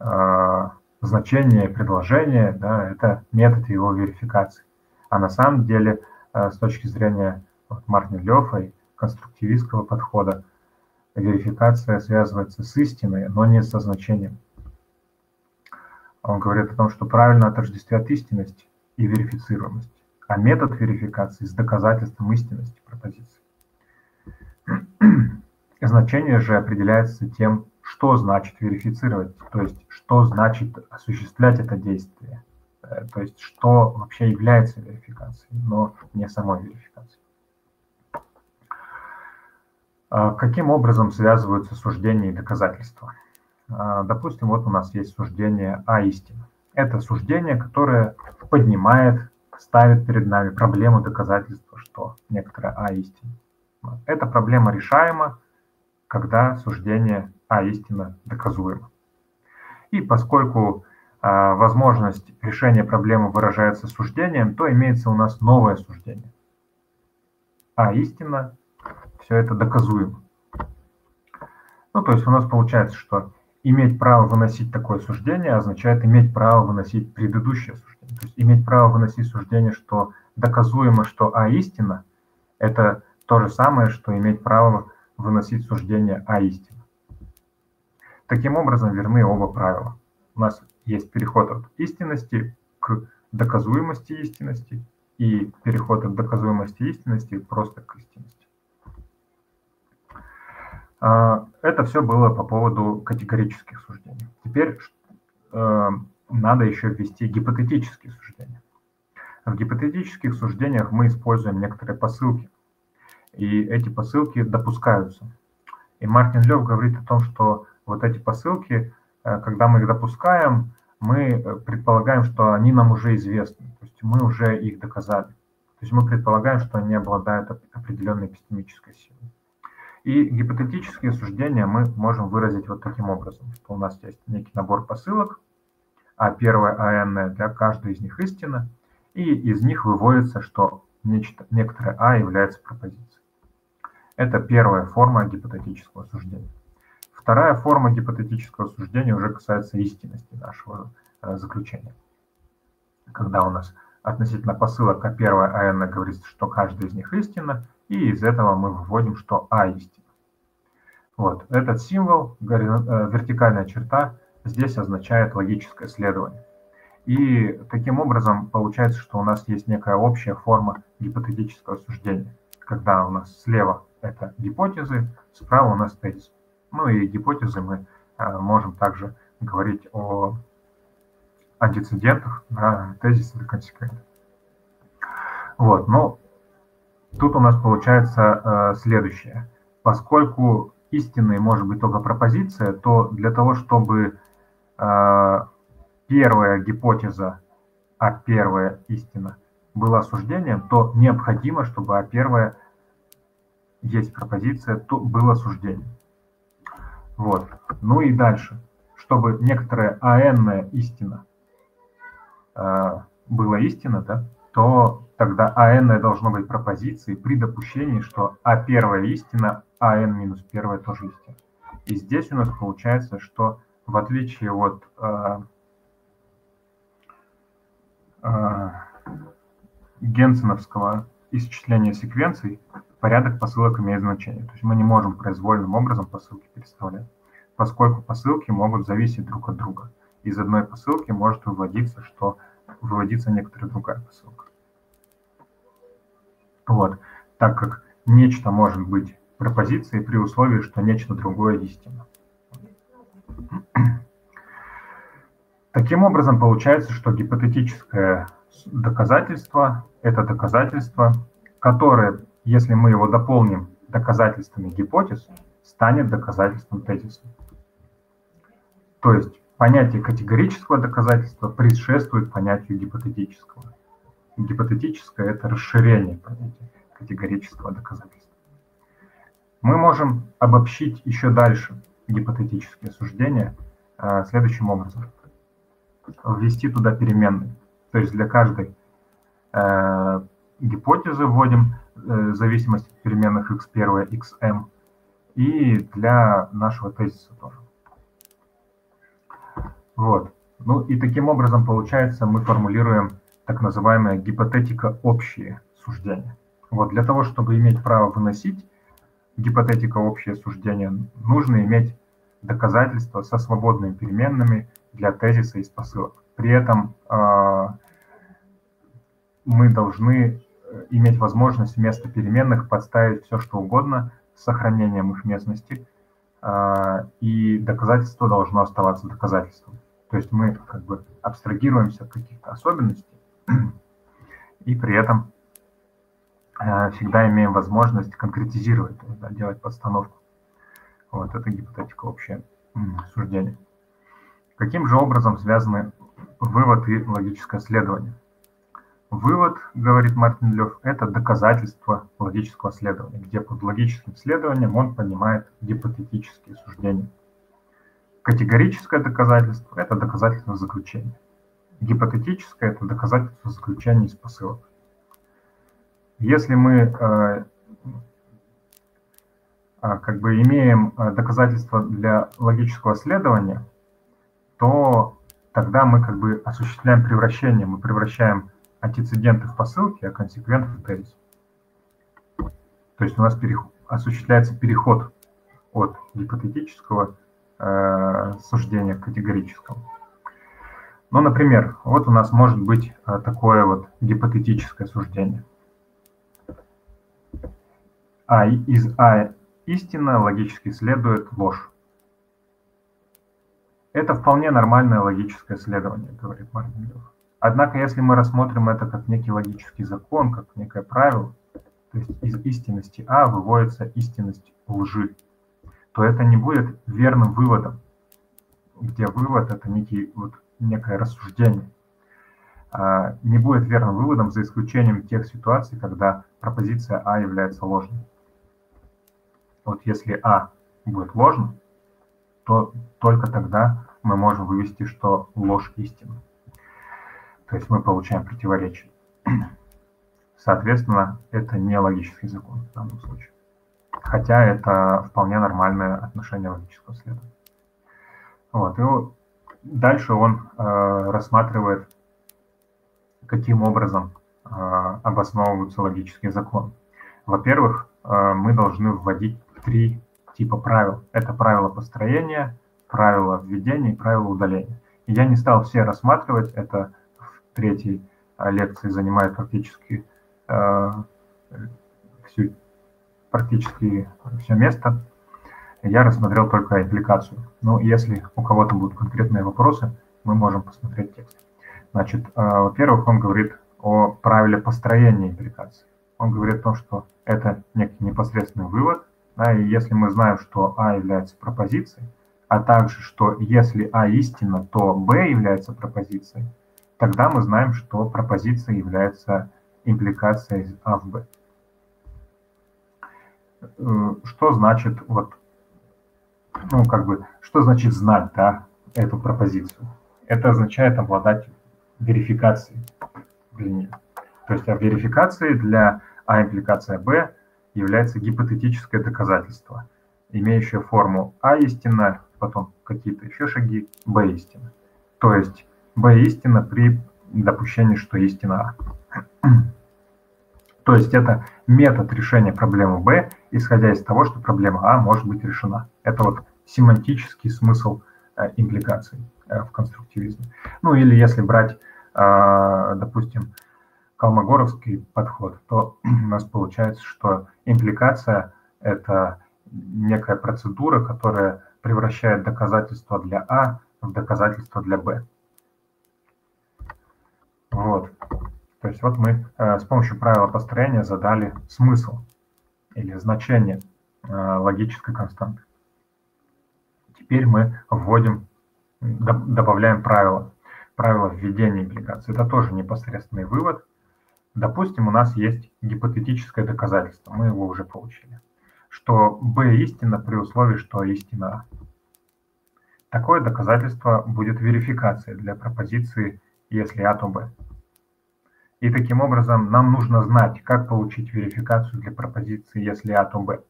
э, значение предложения да, – это метод его верификации. А на самом деле, э, с точки зрения вот, Мартина Лёфа и конструктивистского подхода, верификация связывается с истиной, но не со значением. Он говорит о том, что правильно отождествят истинность и верифицируемость, а метод верификации с доказательством истинности пропозиции. Значение же определяется тем, что значит верифицировать, то есть что значит осуществлять это действие, э, то есть что вообще является верификацией, но не самой верификацией. А каким образом связываются суждения и доказательства? А, допустим, вот у нас есть суждение о истине. Это суждение, которое поднимает, ставит перед нами проблему доказательства, что некоторое о истине. Эта проблема решаема, когда суждение а истина доказуема. И поскольку э, возможность решения проблемы выражается суждением, то имеется у нас новое суждение. А истина, все это доказуемо. Ну, то есть у нас получается, что иметь право выносить такое суждение означает иметь право выносить предыдущее суждение. То есть иметь право выносить суждение, что доказуемо, что А истина, это то же самое, что иметь право выносить суждение о истине. Таким образом, верны оба правила. У нас есть переход от истинности к доказуемости истинности и переход от доказуемости истинности просто к истинности. А, это все было по поводу категорических суждений. Теперь э, надо еще ввести гипотетические суждения. В гипотетических суждениях мы используем некоторые посылки, и эти посылки допускаются. И Мартин Лев говорит о том, что вот эти посылки, э, когда мы их допускаем, мы э, предполагаем, что они нам уже известны, то есть мы уже их доказали. То есть мы предполагаем, что они обладают определенной эпистемической силой. И гипотетические суждения мы можем выразить вот таким образом, что у нас есть некий набор посылок, а первое АН для каждой из них истина, и из них выводится, что нечто, некоторое А является пропозицией. Это первая форма гипотетического суждения. Вторая форма гипотетического суждения уже касается истинности нашего э, заключения. Когда у нас относительно посылок А1, АН говорится, что каждая из них истина, и из этого мы выводим, что А истина. Вот, этот символ, э, вертикальная черта, здесь означает логическое следование. И таким образом получается, что у нас есть некая общая форма гипотетического суждения, когда у нас слева это гипотезы, справа у нас тезис. Ну и гипотезы мы э, можем также говорить о антицидентах, да, тезисы и консеквенты. Вот, но тут у нас получается э, следующее. Поскольку истинной может быть только пропозиция, то для того, чтобы э, первая гипотеза, а первая истина была суждением, то необходимо, чтобы а первая есть пропозиция, то было суждение. Вот. Ну и дальше. Чтобы некоторая АНная истина э, была истина, да, то тогда АН должно быть пропозицией при допущении, что А первая истина, АН минус первая тоже истина. И здесь у нас получается, что в отличие от э, э, генсеновского исчисления секвенций, порядок посылок имеет значение. То есть мы не можем произвольным образом посылки переставлять, поскольку посылки могут зависеть друг от друга. Из одной посылки может выводиться, что выводится некоторая другая посылка. Вот. Так как нечто может быть пропозицией при условии, что нечто другое истинно. Таким образом, получается, что гипотетическое доказательство – это доказательство, которое если мы его дополним доказательствами гипотез, станет доказательством тезиса. То есть понятие категорического доказательства предшествует понятию гипотетического. Гипотетическое – это расширение понятия категорического доказательства. Мы можем обобщить еще дальше гипотетические суждения э, следующим образом. Ввести туда переменные. То есть для каждой э, гипотезы вводим э, зависимость от переменных x1, xm, и для нашего тезиса тоже. Вот. Ну и таким образом, получается, мы формулируем так называемое гипотетика общие суждения. Вот для того, чтобы иметь право выносить гипотетика общее суждение, нужно иметь доказательства со свободными переменными для тезиса и посылок. При этом э, мы должны иметь возможность вместо переменных подставить все, что угодно с сохранением их местности, э, и доказательство должно оставаться доказательством. То есть мы как бы абстрагируемся от каких-то особенностей, и при этом э, всегда имеем возможность конкретизировать, да, делать подстановку. Вот это гипотетика общее суждение. Каким же образом связаны вывод и логическое следование? Вывод, говорит Мартин Лев, это доказательство логического следования, где под логическим следованием он понимает гипотетические суждения. Категорическое доказательство – это доказательство заключения. Гипотетическое – это доказательство заключения из посылок. Если мы э, э, как бы имеем э, доказательства для логического следования, то тогда мы как бы осуществляем превращение, мы превращаем антициденты в посылки, а консеквенты в тезис. То есть у нас переход, осуществляется переход от гипотетического э, суждения к категорическому. Ну, например, вот у нас может быть э, такое вот гипотетическое суждение. А из А истина логически следует ложь. Это вполне нормальное логическое следование, говорит Мартин Однако, если мы рассмотрим это как некий логический закон, как некое правило, то есть из истинности А выводится истинность лжи, то это не будет верным выводом, где вывод – это некий, вот, некое рассуждение. А не будет верным выводом за исключением тех ситуаций, когда пропозиция А является ложной. Вот если А будет ложным, то только тогда мы можем вывести, что ложь истина. То есть мы получаем противоречие. Соответственно, это не логический закон в данном случае. Хотя это вполне нормальное отношение логического следования. Вот. И дальше он э, рассматривает, каким образом э, обосновываются логические законы. Во-первых, э, мы должны вводить три типа правил. Это правила построения, правила введения и правила удаления. И я не стал все рассматривать, это третьей а, лекции занимает практически э, всю, практически все место. Я рассмотрел только импликацию. Ну, если у кого-то будут конкретные вопросы, мы можем посмотреть текст. Значит, э, во-первых, он говорит о правиле построения импликации. Он говорит о том, что это некий непосредственный вывод, да, и если мы знаем, что А является пропозицией, а также, что если А истина, то Б является пропозицией, тогда мы знаем, что пропозиция является импликацией А в Б. Э, что значит вот, ну как бы, что значит знать, да, эту пропозицию? Это означает обладать верификацией для нее. То есть а верификацией для А импликация Б является гипотетическое доказательство, имеющее форму А истина, потом какие-то еще шаги Б истина. То есть Б истина при допущении, что истина А. То есть это метод решения проблемы Б, исходя из того, что проблема А может быть решена. Это вот семантический смысл э, импликаций э, в конструктивизме. Ну или если брать, э, допустим, калмогоровский подход, то у нас получается, что импликация – это некая процедура, которая превращает доказательство для А в доказательство для Б. Вот. То есть вот мы э, с помощью правила построения задали смысл или значение э, логической константы. Теперь мы вводим, добавляем правила. Правило введения импликации. Это тоже непосредственный вывод. Допустим, у нас есть гипотетическое доказательство, мы его уже получили, что B истина при условии, что истина А. Такое доказательство будет верификацией для пропозиции, если А, то Б. И таким образом нам нужно знать, как получить верификацию для пропозиции, если А, то Б.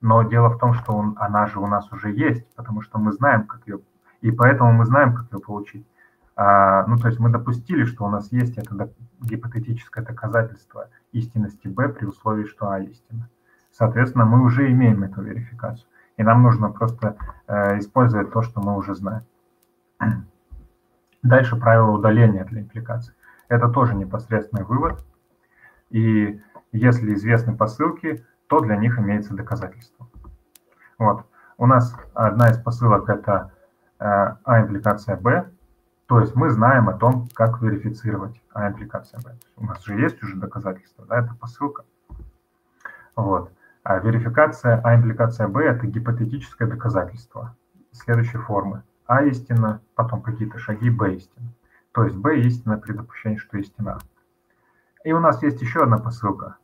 Но дело в том, что он, она же у нас уже есть, потому что мы знаем, как ее, и поэтому мы знаем, как ее получить. А, ну, то есть мы допустили, что у нас есть это гипотетическое доказательство истинности B при условии, что А истина. Соответственно, мы уже имеем эту верификацию. И нам нужно просто э, использовать то, что мы уже знаем. Дальше правило удаления для импликаций. Это тоже непосредственный вывод. И если известны посылки, то для них имеется доказательство. Вот. У нас одна из посылок – это э, А импликация Б, то есть мы знаем о том, как верифицировать А импликация Б. У нас же есть уже доказательства, да, это посылка. Вот. А верификация А импликация Б – это гипотетическое доказательство следующей формы. А истина, потом какие-то шаги Б истина. То есть B истина при допущении, что истина. И у нас есть еще одна посылка.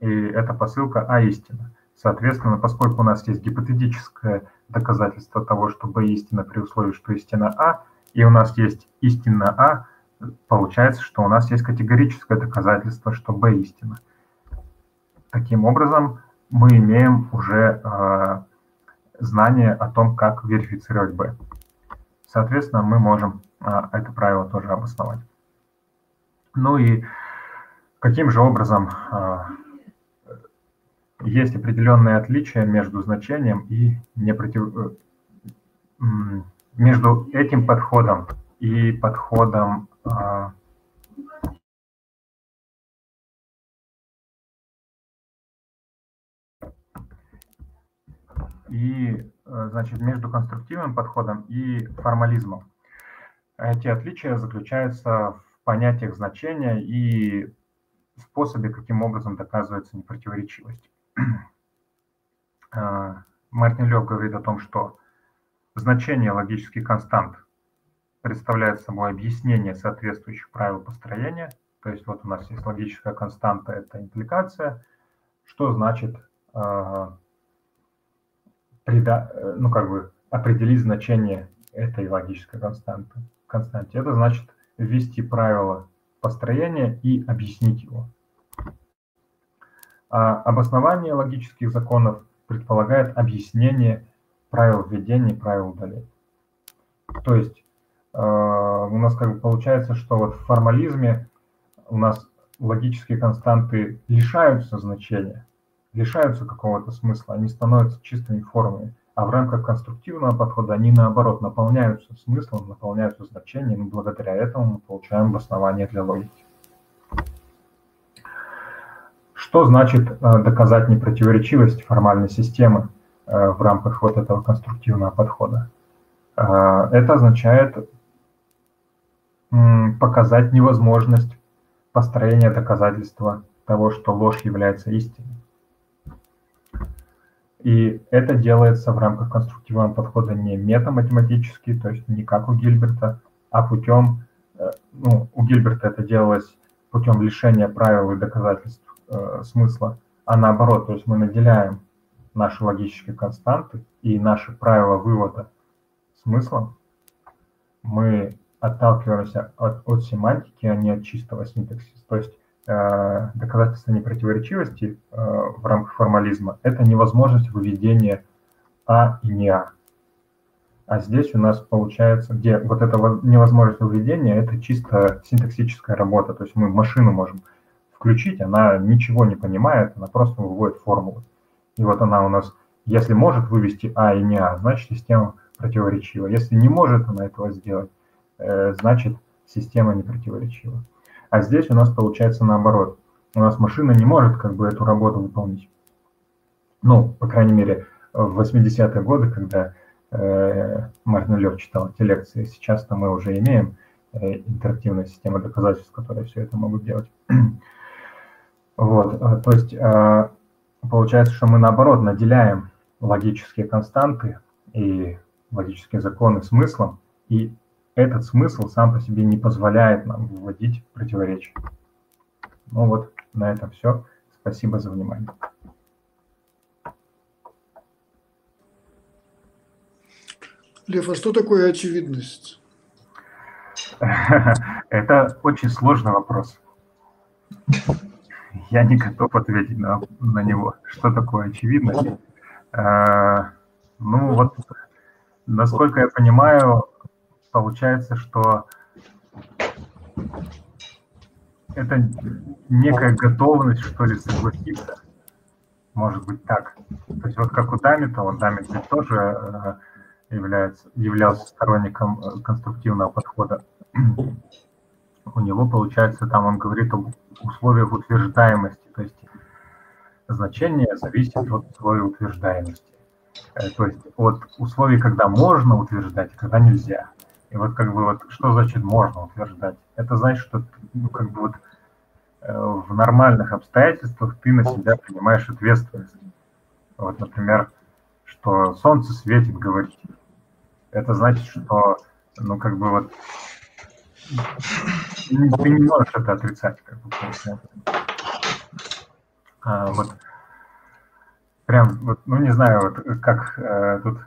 И эта посылка А истина. Соответственно, поскольку у нас есть гипотетическое доказательство того, что B истина при условии, что истина А, и у нас есть истина А, получается, что у нас есть категорическое доказательство, что B истина. Таким образом, мы имеем уже э, знание о том, как верифицировать B. Соответственно, мы можем это правило тоже обосновать. Ну и каким же образом э, есть определенные отличия между значением и непротив... Э, между этим подходом и подходом а, и, э, значит, между конструктивным подходом и формализмом. Эти отличия заключаются в понятиях значения и способе, каким образом доказывается непротиворечивость. Э, Мартин Лев говорит о том, что Значение логических констант представляет собой объяснение соответствующих правил построения. То есть вот у нас есть логическая константа, это импликация. Что значит э, прида, ну, как бы определить значение этой логической константы? Константе? Это значит ввести правило построения и объяснить его. А обоснование логических законов предполагает объяснение правил введения и правил удаления. То есть э, у нас как бы получается, что вот в формализме у нас логические константы лишаются значения, лишаются какого-то смысла, они становятся чистыми формами. А в рамках конструктивного подхода они наоборот наполняются смыслом, наполняются значением, и благодаря этому мы получаем обоснование для логики. Что значит э, доказать непротиворечивость формальной системы? Э, в рамках вот этого конструктивного подхода. Э, это означает показать невозможность построения доказательства того, что ложь является истиной. И это делается в рамках конструктивного подхода не метаматематически, то есть не как у Гильберта, а путем, э, ну, у Гильберта это делалось путем лишения правил и доказательств э, смысла, а наоборот, то есть мы наделяем наши логические константы и наши правила вывода смыслом, мы отталкиваемся от, от семантики, а не от чистого синтаксиса. То есть доказательство непротиворечивости э, в рамках формализма – это невозможность выведения А и не А. А здесь у нас получается, где вот эта невозможность выведения – это чисто синтаксическая работа. То есть мы машину можем включить, она ничего не понимает, она просто выводит формулы. И вот она у нас, если может вывести А и не А, значит система противоречива. Если не может она этого сделать, э, значит система не противоречива. А здесь у нас получается наоборот. У нас машина не может как бы эту работу выполнить. Ну, по крайней мере, в 80-е годы, когда э, Мартин Лев читал эти лекции, сейчас-то мы уже имеем э, интерактивную систему доказательств, которые все это могут делать. вот, э, то есть э, Получается, что мы наоборот наделяем логические константы и логические законы смыслом, и этот смысл сам по себе не позволяет нам выводить противоречия. Ну вот, на этом все. Спасибо за внимание. Лев, а что такое очевидность? Это очень сложный вопрос. я не готов ответить на, на него. Что такое очевидность? Э, ну вот, насколько я понимаю, получается, что это некая готовность, что ли, согласиться. Может быть так. То есть вот как у Дамита, он Дамит тоже э, является, являлся сторонником э, конструктивного подхода. У него, получается, там он говорит об условиях утверждаемости, то есть значение зависит от условий утверждаемости. Э, то есть от условий, когда можно утверждать, когда нельзя. И вот как бы вот что значит можно утверждать? Это значит, что ну, как бы вот э, в нормальных обстоятельствах ты на себя принимаешь ответственность. Вот, например, что солнце светит, говорить. Это значит, что, ну, как бы вот ты не можешь это отрицать, как бы, а, вот прям, вот, ну, не знаю, вот как э, тут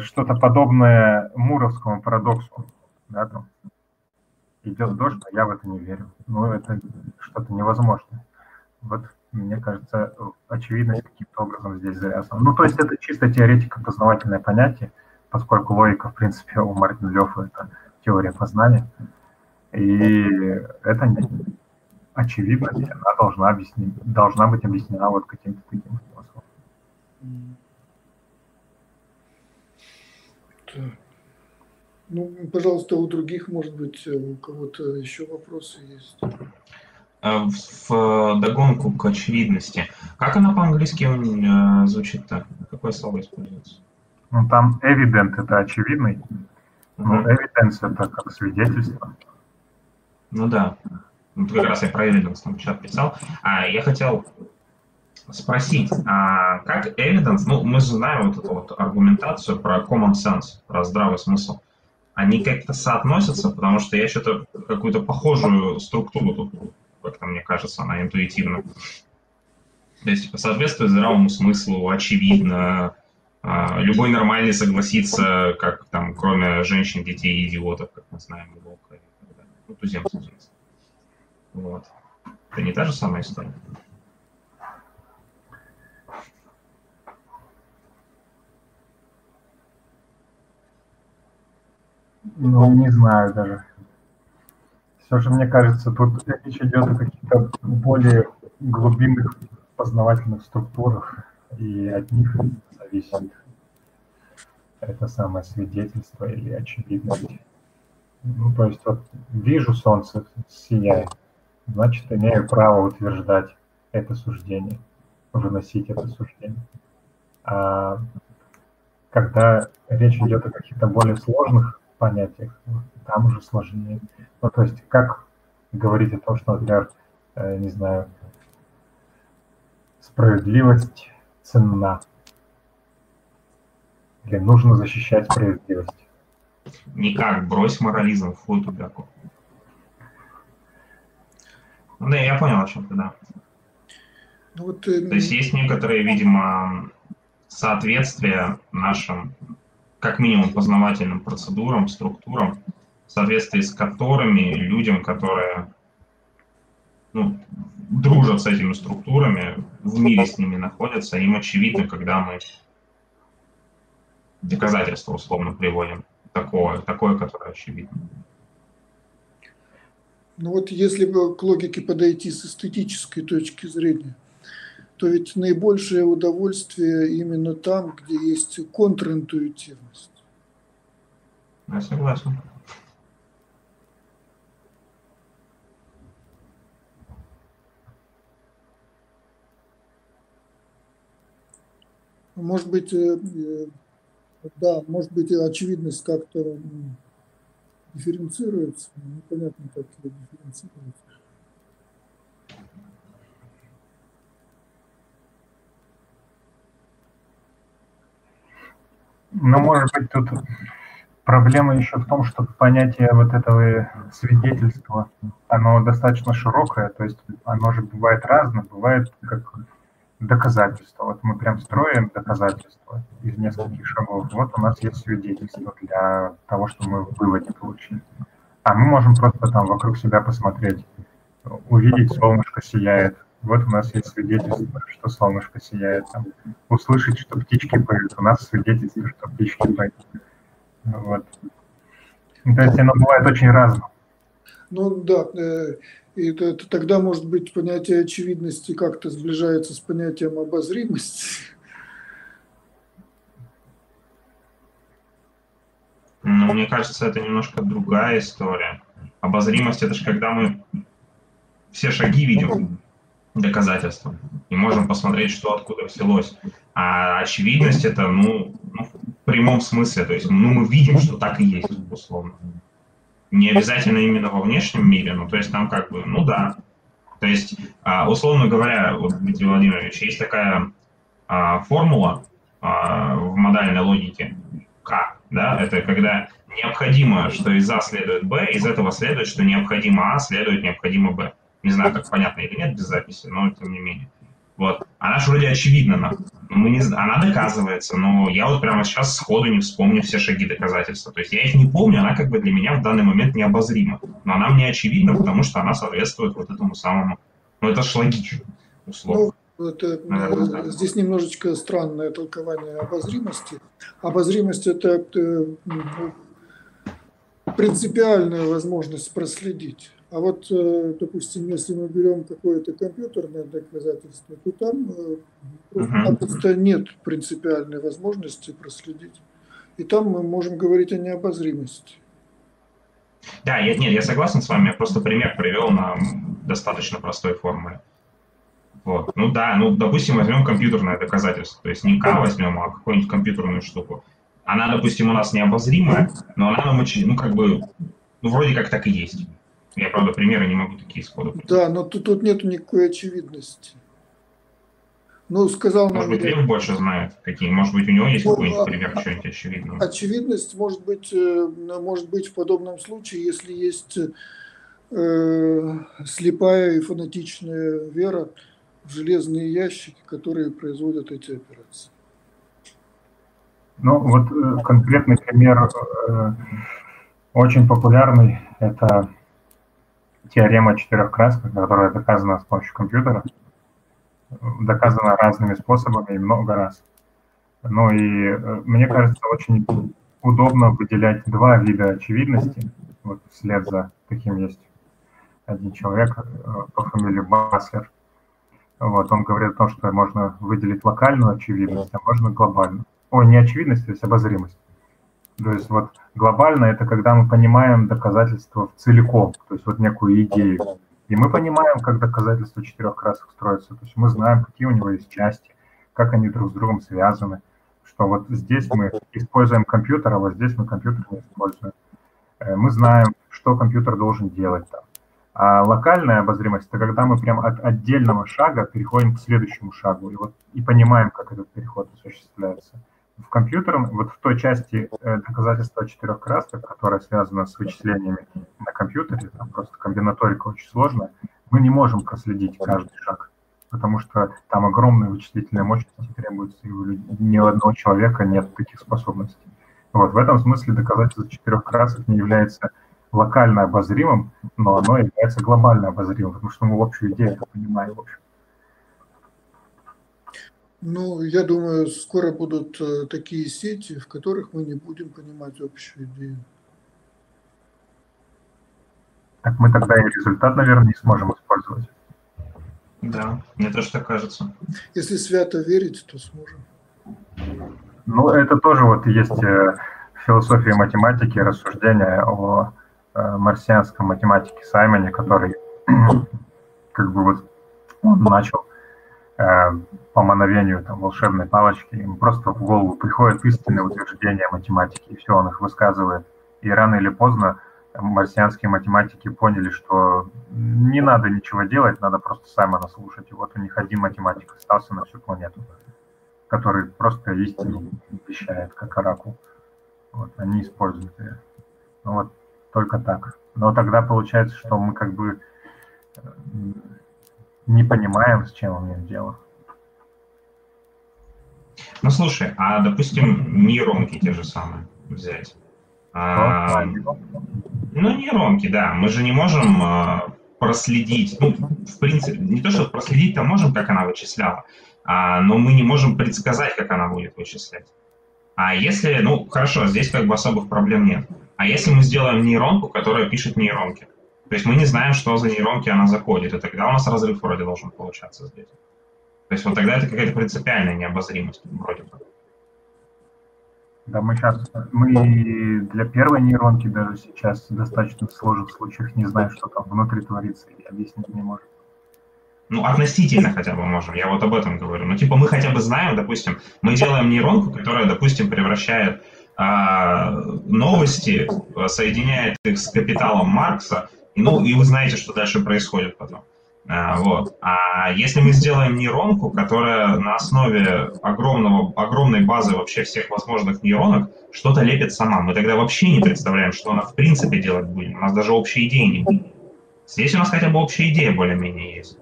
что-то подобное Муровскому парадоксу. Да, там. Идет дождь, а я в это не верю. Ну, это что-то невозможное. Вот, мне кажется, очевидность каким-то образом здесь завязана. Ну, то есть это чисто теоретико-познавательное понятие, поскольку логика, в принципе, у Мартина Лёфа – это теория познания. И это не очевидность, она должна, объяснить, должна быть объяснена вот каким-то таким способом. Ну, пожалуйста, у других, может быть, э, у кого-то еще вопросы есть. А в догонку к очевидности. Как она по-английски э, звучит-то? Какое слово используется? Ну, там evident – это очевидный, но uh-huh. evidence – это как свидетельство. Ну да. Вот как раз я про evidence там чат писал. А я хотел спросить, а как evidence, ну, мы же знаем вот эту вот аргументацию про common sense, про здравый смысл, они как-то соотносятся, потому что я что-то какую-то похожую структуру тут, как-то мне кажется, она интуитивно. То есть, типа, соответствует здравому смыслу, очевидно, а, любой нормальный согласится, как там, кроме женщин, детей и идиотов, как мы знаем, и так далее. Ну, туземцев, Вот. Это не та же самая история? Ну, не знаю даже. Все же, мне кажется, тут речь идет о каких-то более глубинных познавательных структурах, и от них зависит это самое свидетельство или очевидность. Ну, то есть вот вижу солнце сияет, значит, имею право утверждать это суждение, выносить это суждение. А когда речь идет о каких-то более сложных понятиях, там уже сложнее. Ну, то есть, как говорить о том, что, например, э, не знаю, справедливость ценна, или нужно защищать справедливость? Никак, брось морализм, фу, тубяку. Ну, да, я понял, о чем ты, да. Ну, вот, э, То есть есть некоторые, видимо, соответствия нашим как минимум познавательным процедурам, структурам, в соответствии с которыми людям, которые ну, дружат с этими структурами, в мире с ними находятся, им очевидно, когда мы доказательства условно приводим, такое, такое, которое очевидно. Ну вот если бы к логике подойти с эстетической точки зрения, то ведь наибольшее удовольствие именно там, где есть контринтуитивность. Я согласен. Может быть, э, э, да, может быть, очевидность как-то дифференцируется, непонятно, как дифференцируется. Ну, может быть, тут проблема еще в том, что понятие вот этого свидетельства, оно достаточно широкое, то есть оно же бывает разное, бывает как доказательство. Вот мы прям строим доказательство из нескольких шагов. Вот у нас есть свидетельство для того, что мы в выводе получили. А мы можем просто там вокруг себя посмотреть, увидеть солнышко сияет. Вот у нас есть свидетельство, что солнышко сияет. Там, услышать, что птички поют. У нас свидетельство, что птички поют. Вот. То есть оно бывает очень разным. Ну да, э, и это, тогда, может быть, понятие очевидности как-то сближается с понятием обозримости. Ну, мне кажется, это немножко другая история. Обозримость – это же когда мы все шаги видим, доказательства, и можем посмотреть, что откуда взялось. А очевидность – это, ну, ну, в прямом смысле, то есть ну, мы видим, что так и есть, условно. Не обязательно именно во внешнем мире, ну, то есть там как бы, ну да. То есть, а, условно говоря, вот, Дмитрий Владимирович, есть такая а, формула а, в модальной логике К, да, это когда необходимо, что из А следует Б, из этого следует, что необходимо А, следует необходимо Б. Не знаю, как понятно или нет без записи, но тем не менее. Вот. Она же вроде очевидна нам. Мы не, она доказывается, но я вот прямо сейчас сходу не вспомню все шаги доказательства. То есть я их не помню, она как бы для меня в данный момент необозрима. Но она мне очевидна, потому что она соответствует вот этому самому... Ну, это ж логично, условно. Ну, это, Наверное, да. Здесь немножечко странное толкование обозримости. Обозримость – это, это принципиальная возможность проследить. А вот, э, допустим, если мы берем какое-то компьютерное доказательство, то там э, просто нет принципиальной возможности проследить. И там мы можем говорить о необозримости. Да, я, нет, я согласен с вами. Я просто пример привел на достаточно простой формуле. Вот. Ну да, ну, допустим, возьмем компьютерное доказательство. То есть не К возьмем, а какую-нибудь компьютерную штуку. Она, допустим, у нас необозримая, но она нам очень, ну, как бы, ну, вроде как так и есть. Я, правда, примеры не могу такие сходу. Да, но тут, тут нет никакой очевидности. Ну, сказал Может быть, Лев больше знает какие. Может быть, у него есть ну, какой-нибудь а, пример а, чего-нибудь очевидного. Очевидность может быть, э, может быть в подобном случае, если есть э, слепая и фанатичная вера в железные ящики, которые производят эти операции. Ну, вот э, конкретный пример э, очень популярный – это теорема четырех красках, которая доказана с помощью компьютера, доказана разными способами и много раз. Ну и э, мне кажется, очень удобно выделять два вида очевидности. Вот вслед за таким есть один человек э, по фамилии Баслер. Вот, он говорит о том, что можно выделить локальную очевидность, а можно глобальную. О, не очевидность, то есть обозримость. То есть вот глобально это когда мы понимаем доказательства целиком, то есть вот некую идею. И мы понимаем, как доказательства четырех красок строятся. То есть мы знаем, какие у него есть части, как они друг с другом связаны. Что вот здесь мы используем компьютер, а вот здесь мы компьютер не используем. Э, мы знаем, что компьютер должен делать там. А локальная обозримость – это когда мы прям от отдельного шага переходим к следующему шагу и, вот, и понимаем, как этот переход осуществляется в компьютерном, вот в той части э, доказательства четырех красок, которая связана с вычислениями на компьютере, там просто комбинаторика очень сложная, мы не можем проследить каждый шаг, потому что там огромная вычислительная мощность требуется, и у ни у одного человека нет таких способностей. Вот в этом смысле доказательство четырех красок не является локально обозримым, но оно является глобально обозримым, потому что мы общую идею понимаем, в общем. Ну, я думаю, скоро будут э, такие сети, в которых мы не будем понимать общую идею. Так мы тогда и результат, наверное, не сможем использовать. Да, мне тоже так кажется. Если свято верить, то сможем. Ну, это тоже вот есть э, в философии математики рассуждения о э, марсианском математике Саймоне, который как бы вот он начал Э, по мановению там, волшебной палочки, им просто в голову приходят истинные утверждения математики, и все, он их высказывает. И рано или поздно марсианские математики поняли, что не надо ничего делать, надо просто Саймона слушать. И вот у них один математик остался на всю планету, который просто истину вещает, как оракул. Вот, они используют ее. Ну вот, только так. Но тогда получается, что мы как бы э, не понимаем, с чем имеем дело. Ну, слушай, а, допустим, нейронки те же самые взять. А, ну, нейронки, да. Мы же не можем а, проследить, ну, в принципе, не то, что проследить-то можем, как она вычисляла, а, но мы не можем предсказать, как она будет вычислять. А если, ну, хорошо, здесь как бы особых проблем нет. А если мы сделаем нейронку, которая пишет нейронки? То есть мы не знаем, что за нейронки она закодит, и тогда у нас разрыв вроде должен получаться здесь. То есть вот тогда это какая-то принципиальная необозримость вроде бы. Да, мы сейчас, мы для первой нейронки даже сейчас в достаточно сложных случаях не знаем, что там внутри творится, и объяснить не можем. Ну, относительно хотя бы можем, я вот об этом говорю. Ну, типа, мы хотя бы знаем, допустим, мы делаем нейронку, которая, допустим, превращает а, новости, соединяет их с капиталом Маркса, ну, и вы знаете, что дальше происходит потом. А, вот. А если мы сделаем нейронку, которая на основе огромного, огромной базы вообще всех возможных нейронок что-то лепит сама, мы тогда вообще не представляем, что она в принципе делать будет. У нас даже общей идеи не будет. Здесь у нас хотя бы общая идея более-менее есть.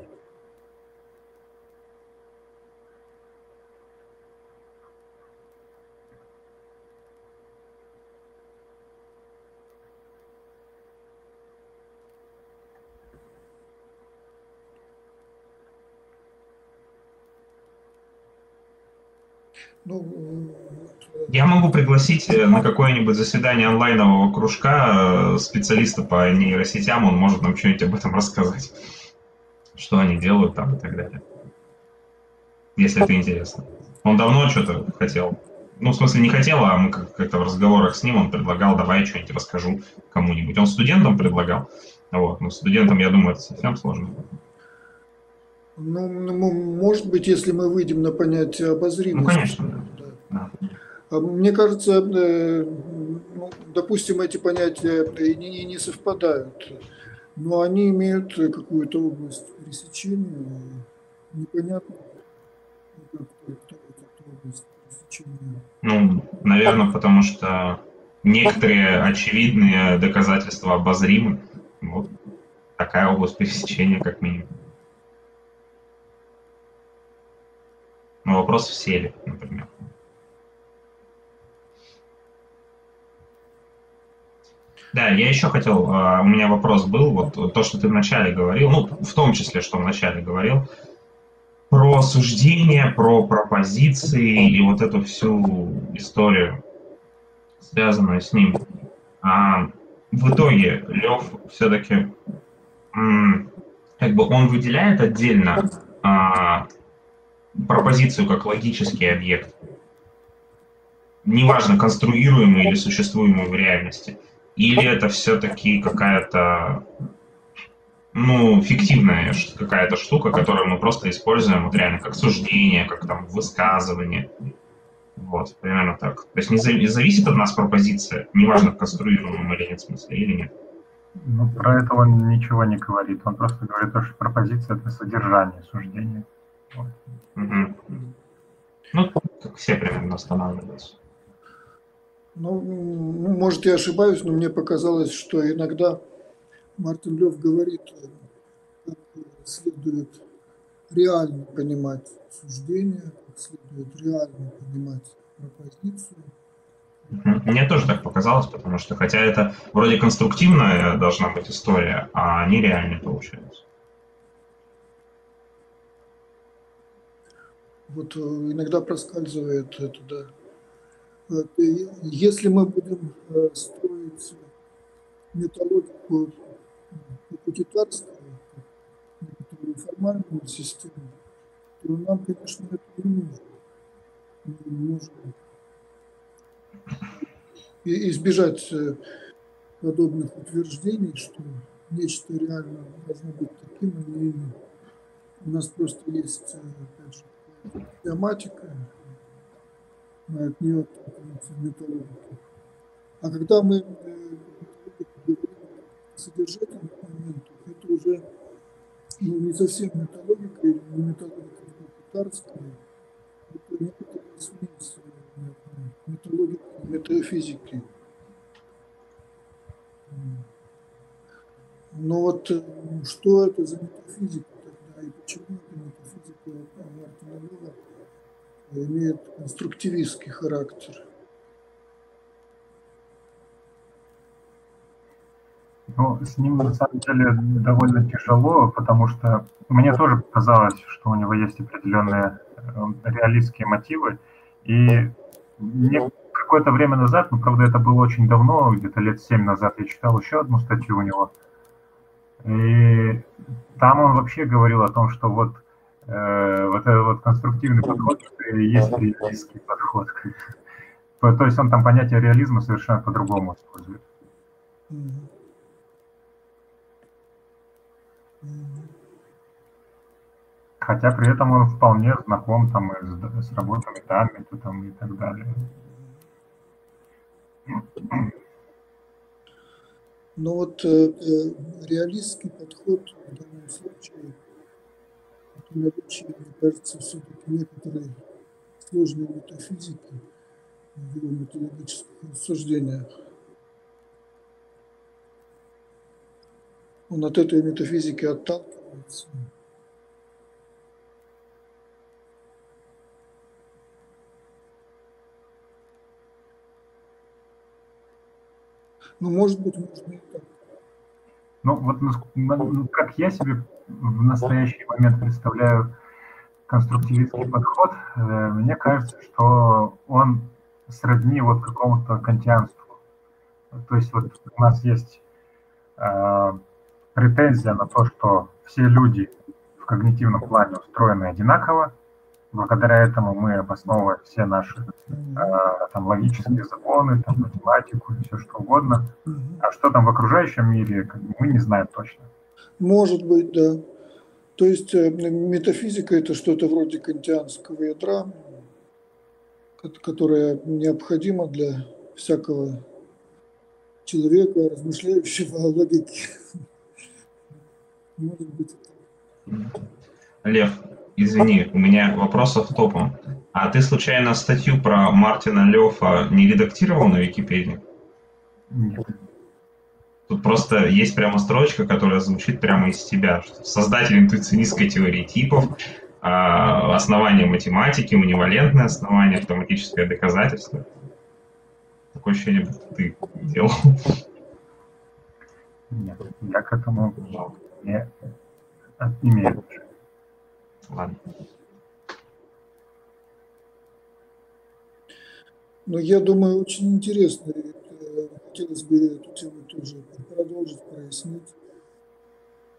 Ну, Я могу пригласить э, на какое-нибудь заседание онлайнового кружка э, специалиста по нейросетям, он может нам что-нибудь об этом рассказать, что они делают там и так далее. Если это интересно. Он давно что-то хотел. Ну, в смысле, не хотел, а мы как-то в разговорах с ним он предлагал, давай я что-нибудь расскажу кому-нибудь. Он студентам предлагал. Вот. Но студентам, я думаю, это совсем сложно. Ну, ну, может быть, если мы выйдем на понятие обозримости. Ну, конечно, да. да. Мне кажется, э, ну, допустим, эти понятия не, не совпадают, но они имеют какую-то область пересечения, непонятно. Ну, наверное, потому что некоторые очевидные доказательства обозримы. Вот такая область пересечения, как минимум. Но вопрос в селе, например. Да, я еще хотел, а, у меня вопрос был, вот то, что ты вначале говорил, ну, в том числе, что вначале говорил, про суждение, про пропозиции и вот эту всю историю, связанную с ним. А в итоге Лев все-таки, как бы он выделяет отдельно а, пропозицию как логический объект, неважно, конструируемый или существуемый в реальности, или это все-таки какая-то ну, фиктивная какая-то штука, которую мы просто используем вот реально как суждение, как там высказывание. Вот, примерно так. То есть не зависит от нас пропозиция, неважно, конструируемым или нет смысла, или нет. Ну, про это он ничего не говорит. Он просто говорит, что пропозиция – это содержание суждения. Угу. Ну, как все примерно останавливаются. Ну, может, я ошибаюсь, но мне показалось, что иногда Мартин Лев говорит, как следует реально понимать суждение, как следует реально понимать пропозицию. Мне тоже так показалось, потому что хотя это вроде конструктивная должна быть история, а они реальные Вот э, иногда проскальзывает это, да. Если мы будем э, строить металлогику гипотетарскую, некоторую формальную систему, то нам, конечно, это не нужно. Мы можем избежать э, подобных утверждений, что нечто реально должно быть таким иным. У нас просто есть, опять же, грамматика, мы от нее методология. А когда мы э, содержательных моментах, это уже ну, не совсем методологика или не методологика гипотетарская, это некоторая смесь методологики и метафизики. Но вот э, что это за метафизика тогда и почему это метафизика Имеет конструктивистский характер. Ну, с ним на самом деле довольно тяжело, потому что мне тоже показалось, что у него есть определенные э, реалистские мотивы. И мне какое-то время назад, ну, правда, это было очень давно, где-то лет семь назад, я читал еще одну статью у него. И там он вообще говорил о том, что вот вот этот вот конструктивный подход есть реалистский подход. То есть он там понятие реализма совершенно по-другому использует. Хотя при этом он вполне знаком там и с, с работами Даммита там и так далее. Ну вот э, э, реалистский подход в данном случае наличие, мне кажется, все-таки некоторой сложной метафизики в его методологических рассуждениях. Он от этой метафизики отталкивается. Ну, может быть, можно и так. Ну, вот ну, как я себе в настоящий момент представляю конструктивистский подход, э, мне кажется, что он сродни вот какому-то кантианству. То есть вот у нас есть э, претензия на то, что все люди в когнитивном плане устроены одинаково, благодаря этому мы обосновываем все наши э, там, логические законы, там, математику, все что угодно. А что там в окружающем мире, мы не знаем точно. Может быть, да. То есть э, метафизика – это что-то вроде кантианского ядра, которое необходимо для всякого человека, размышляющего о логике. Может быть. Лев, Извини, у меня вопросов топом. А ты случайно статью про Мартина Лёфа не редактировал на Википедии? Нет. Тут просто есть прямо строчка, которая звучит прямо из тебя. Создатель интуиционистской теории типов, а, основание математики, унивалентное основание, автоматическое доказательство. Такое ощущение, будто ты делал. Нет, я к этому не имею Ладно. Ну, я думаю, очень интересно. Хотелось бы эту тему тоже продолжить, прояснить.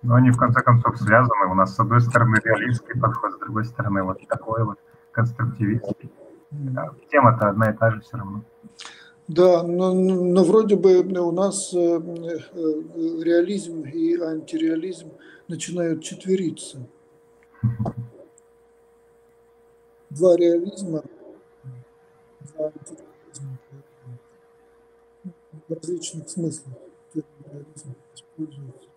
Но они в конце концов связаны. У нас с одной стороны реалистский подход, с другой стороны вот такой вот конструктивистский. Mm. Тема-то одна и та же все равно. Да, но, но вроде бы у нас э, э, реализм и антиреализм начинают четвериться. Два реализма, два антиреализма в различных смыслах реализм используется.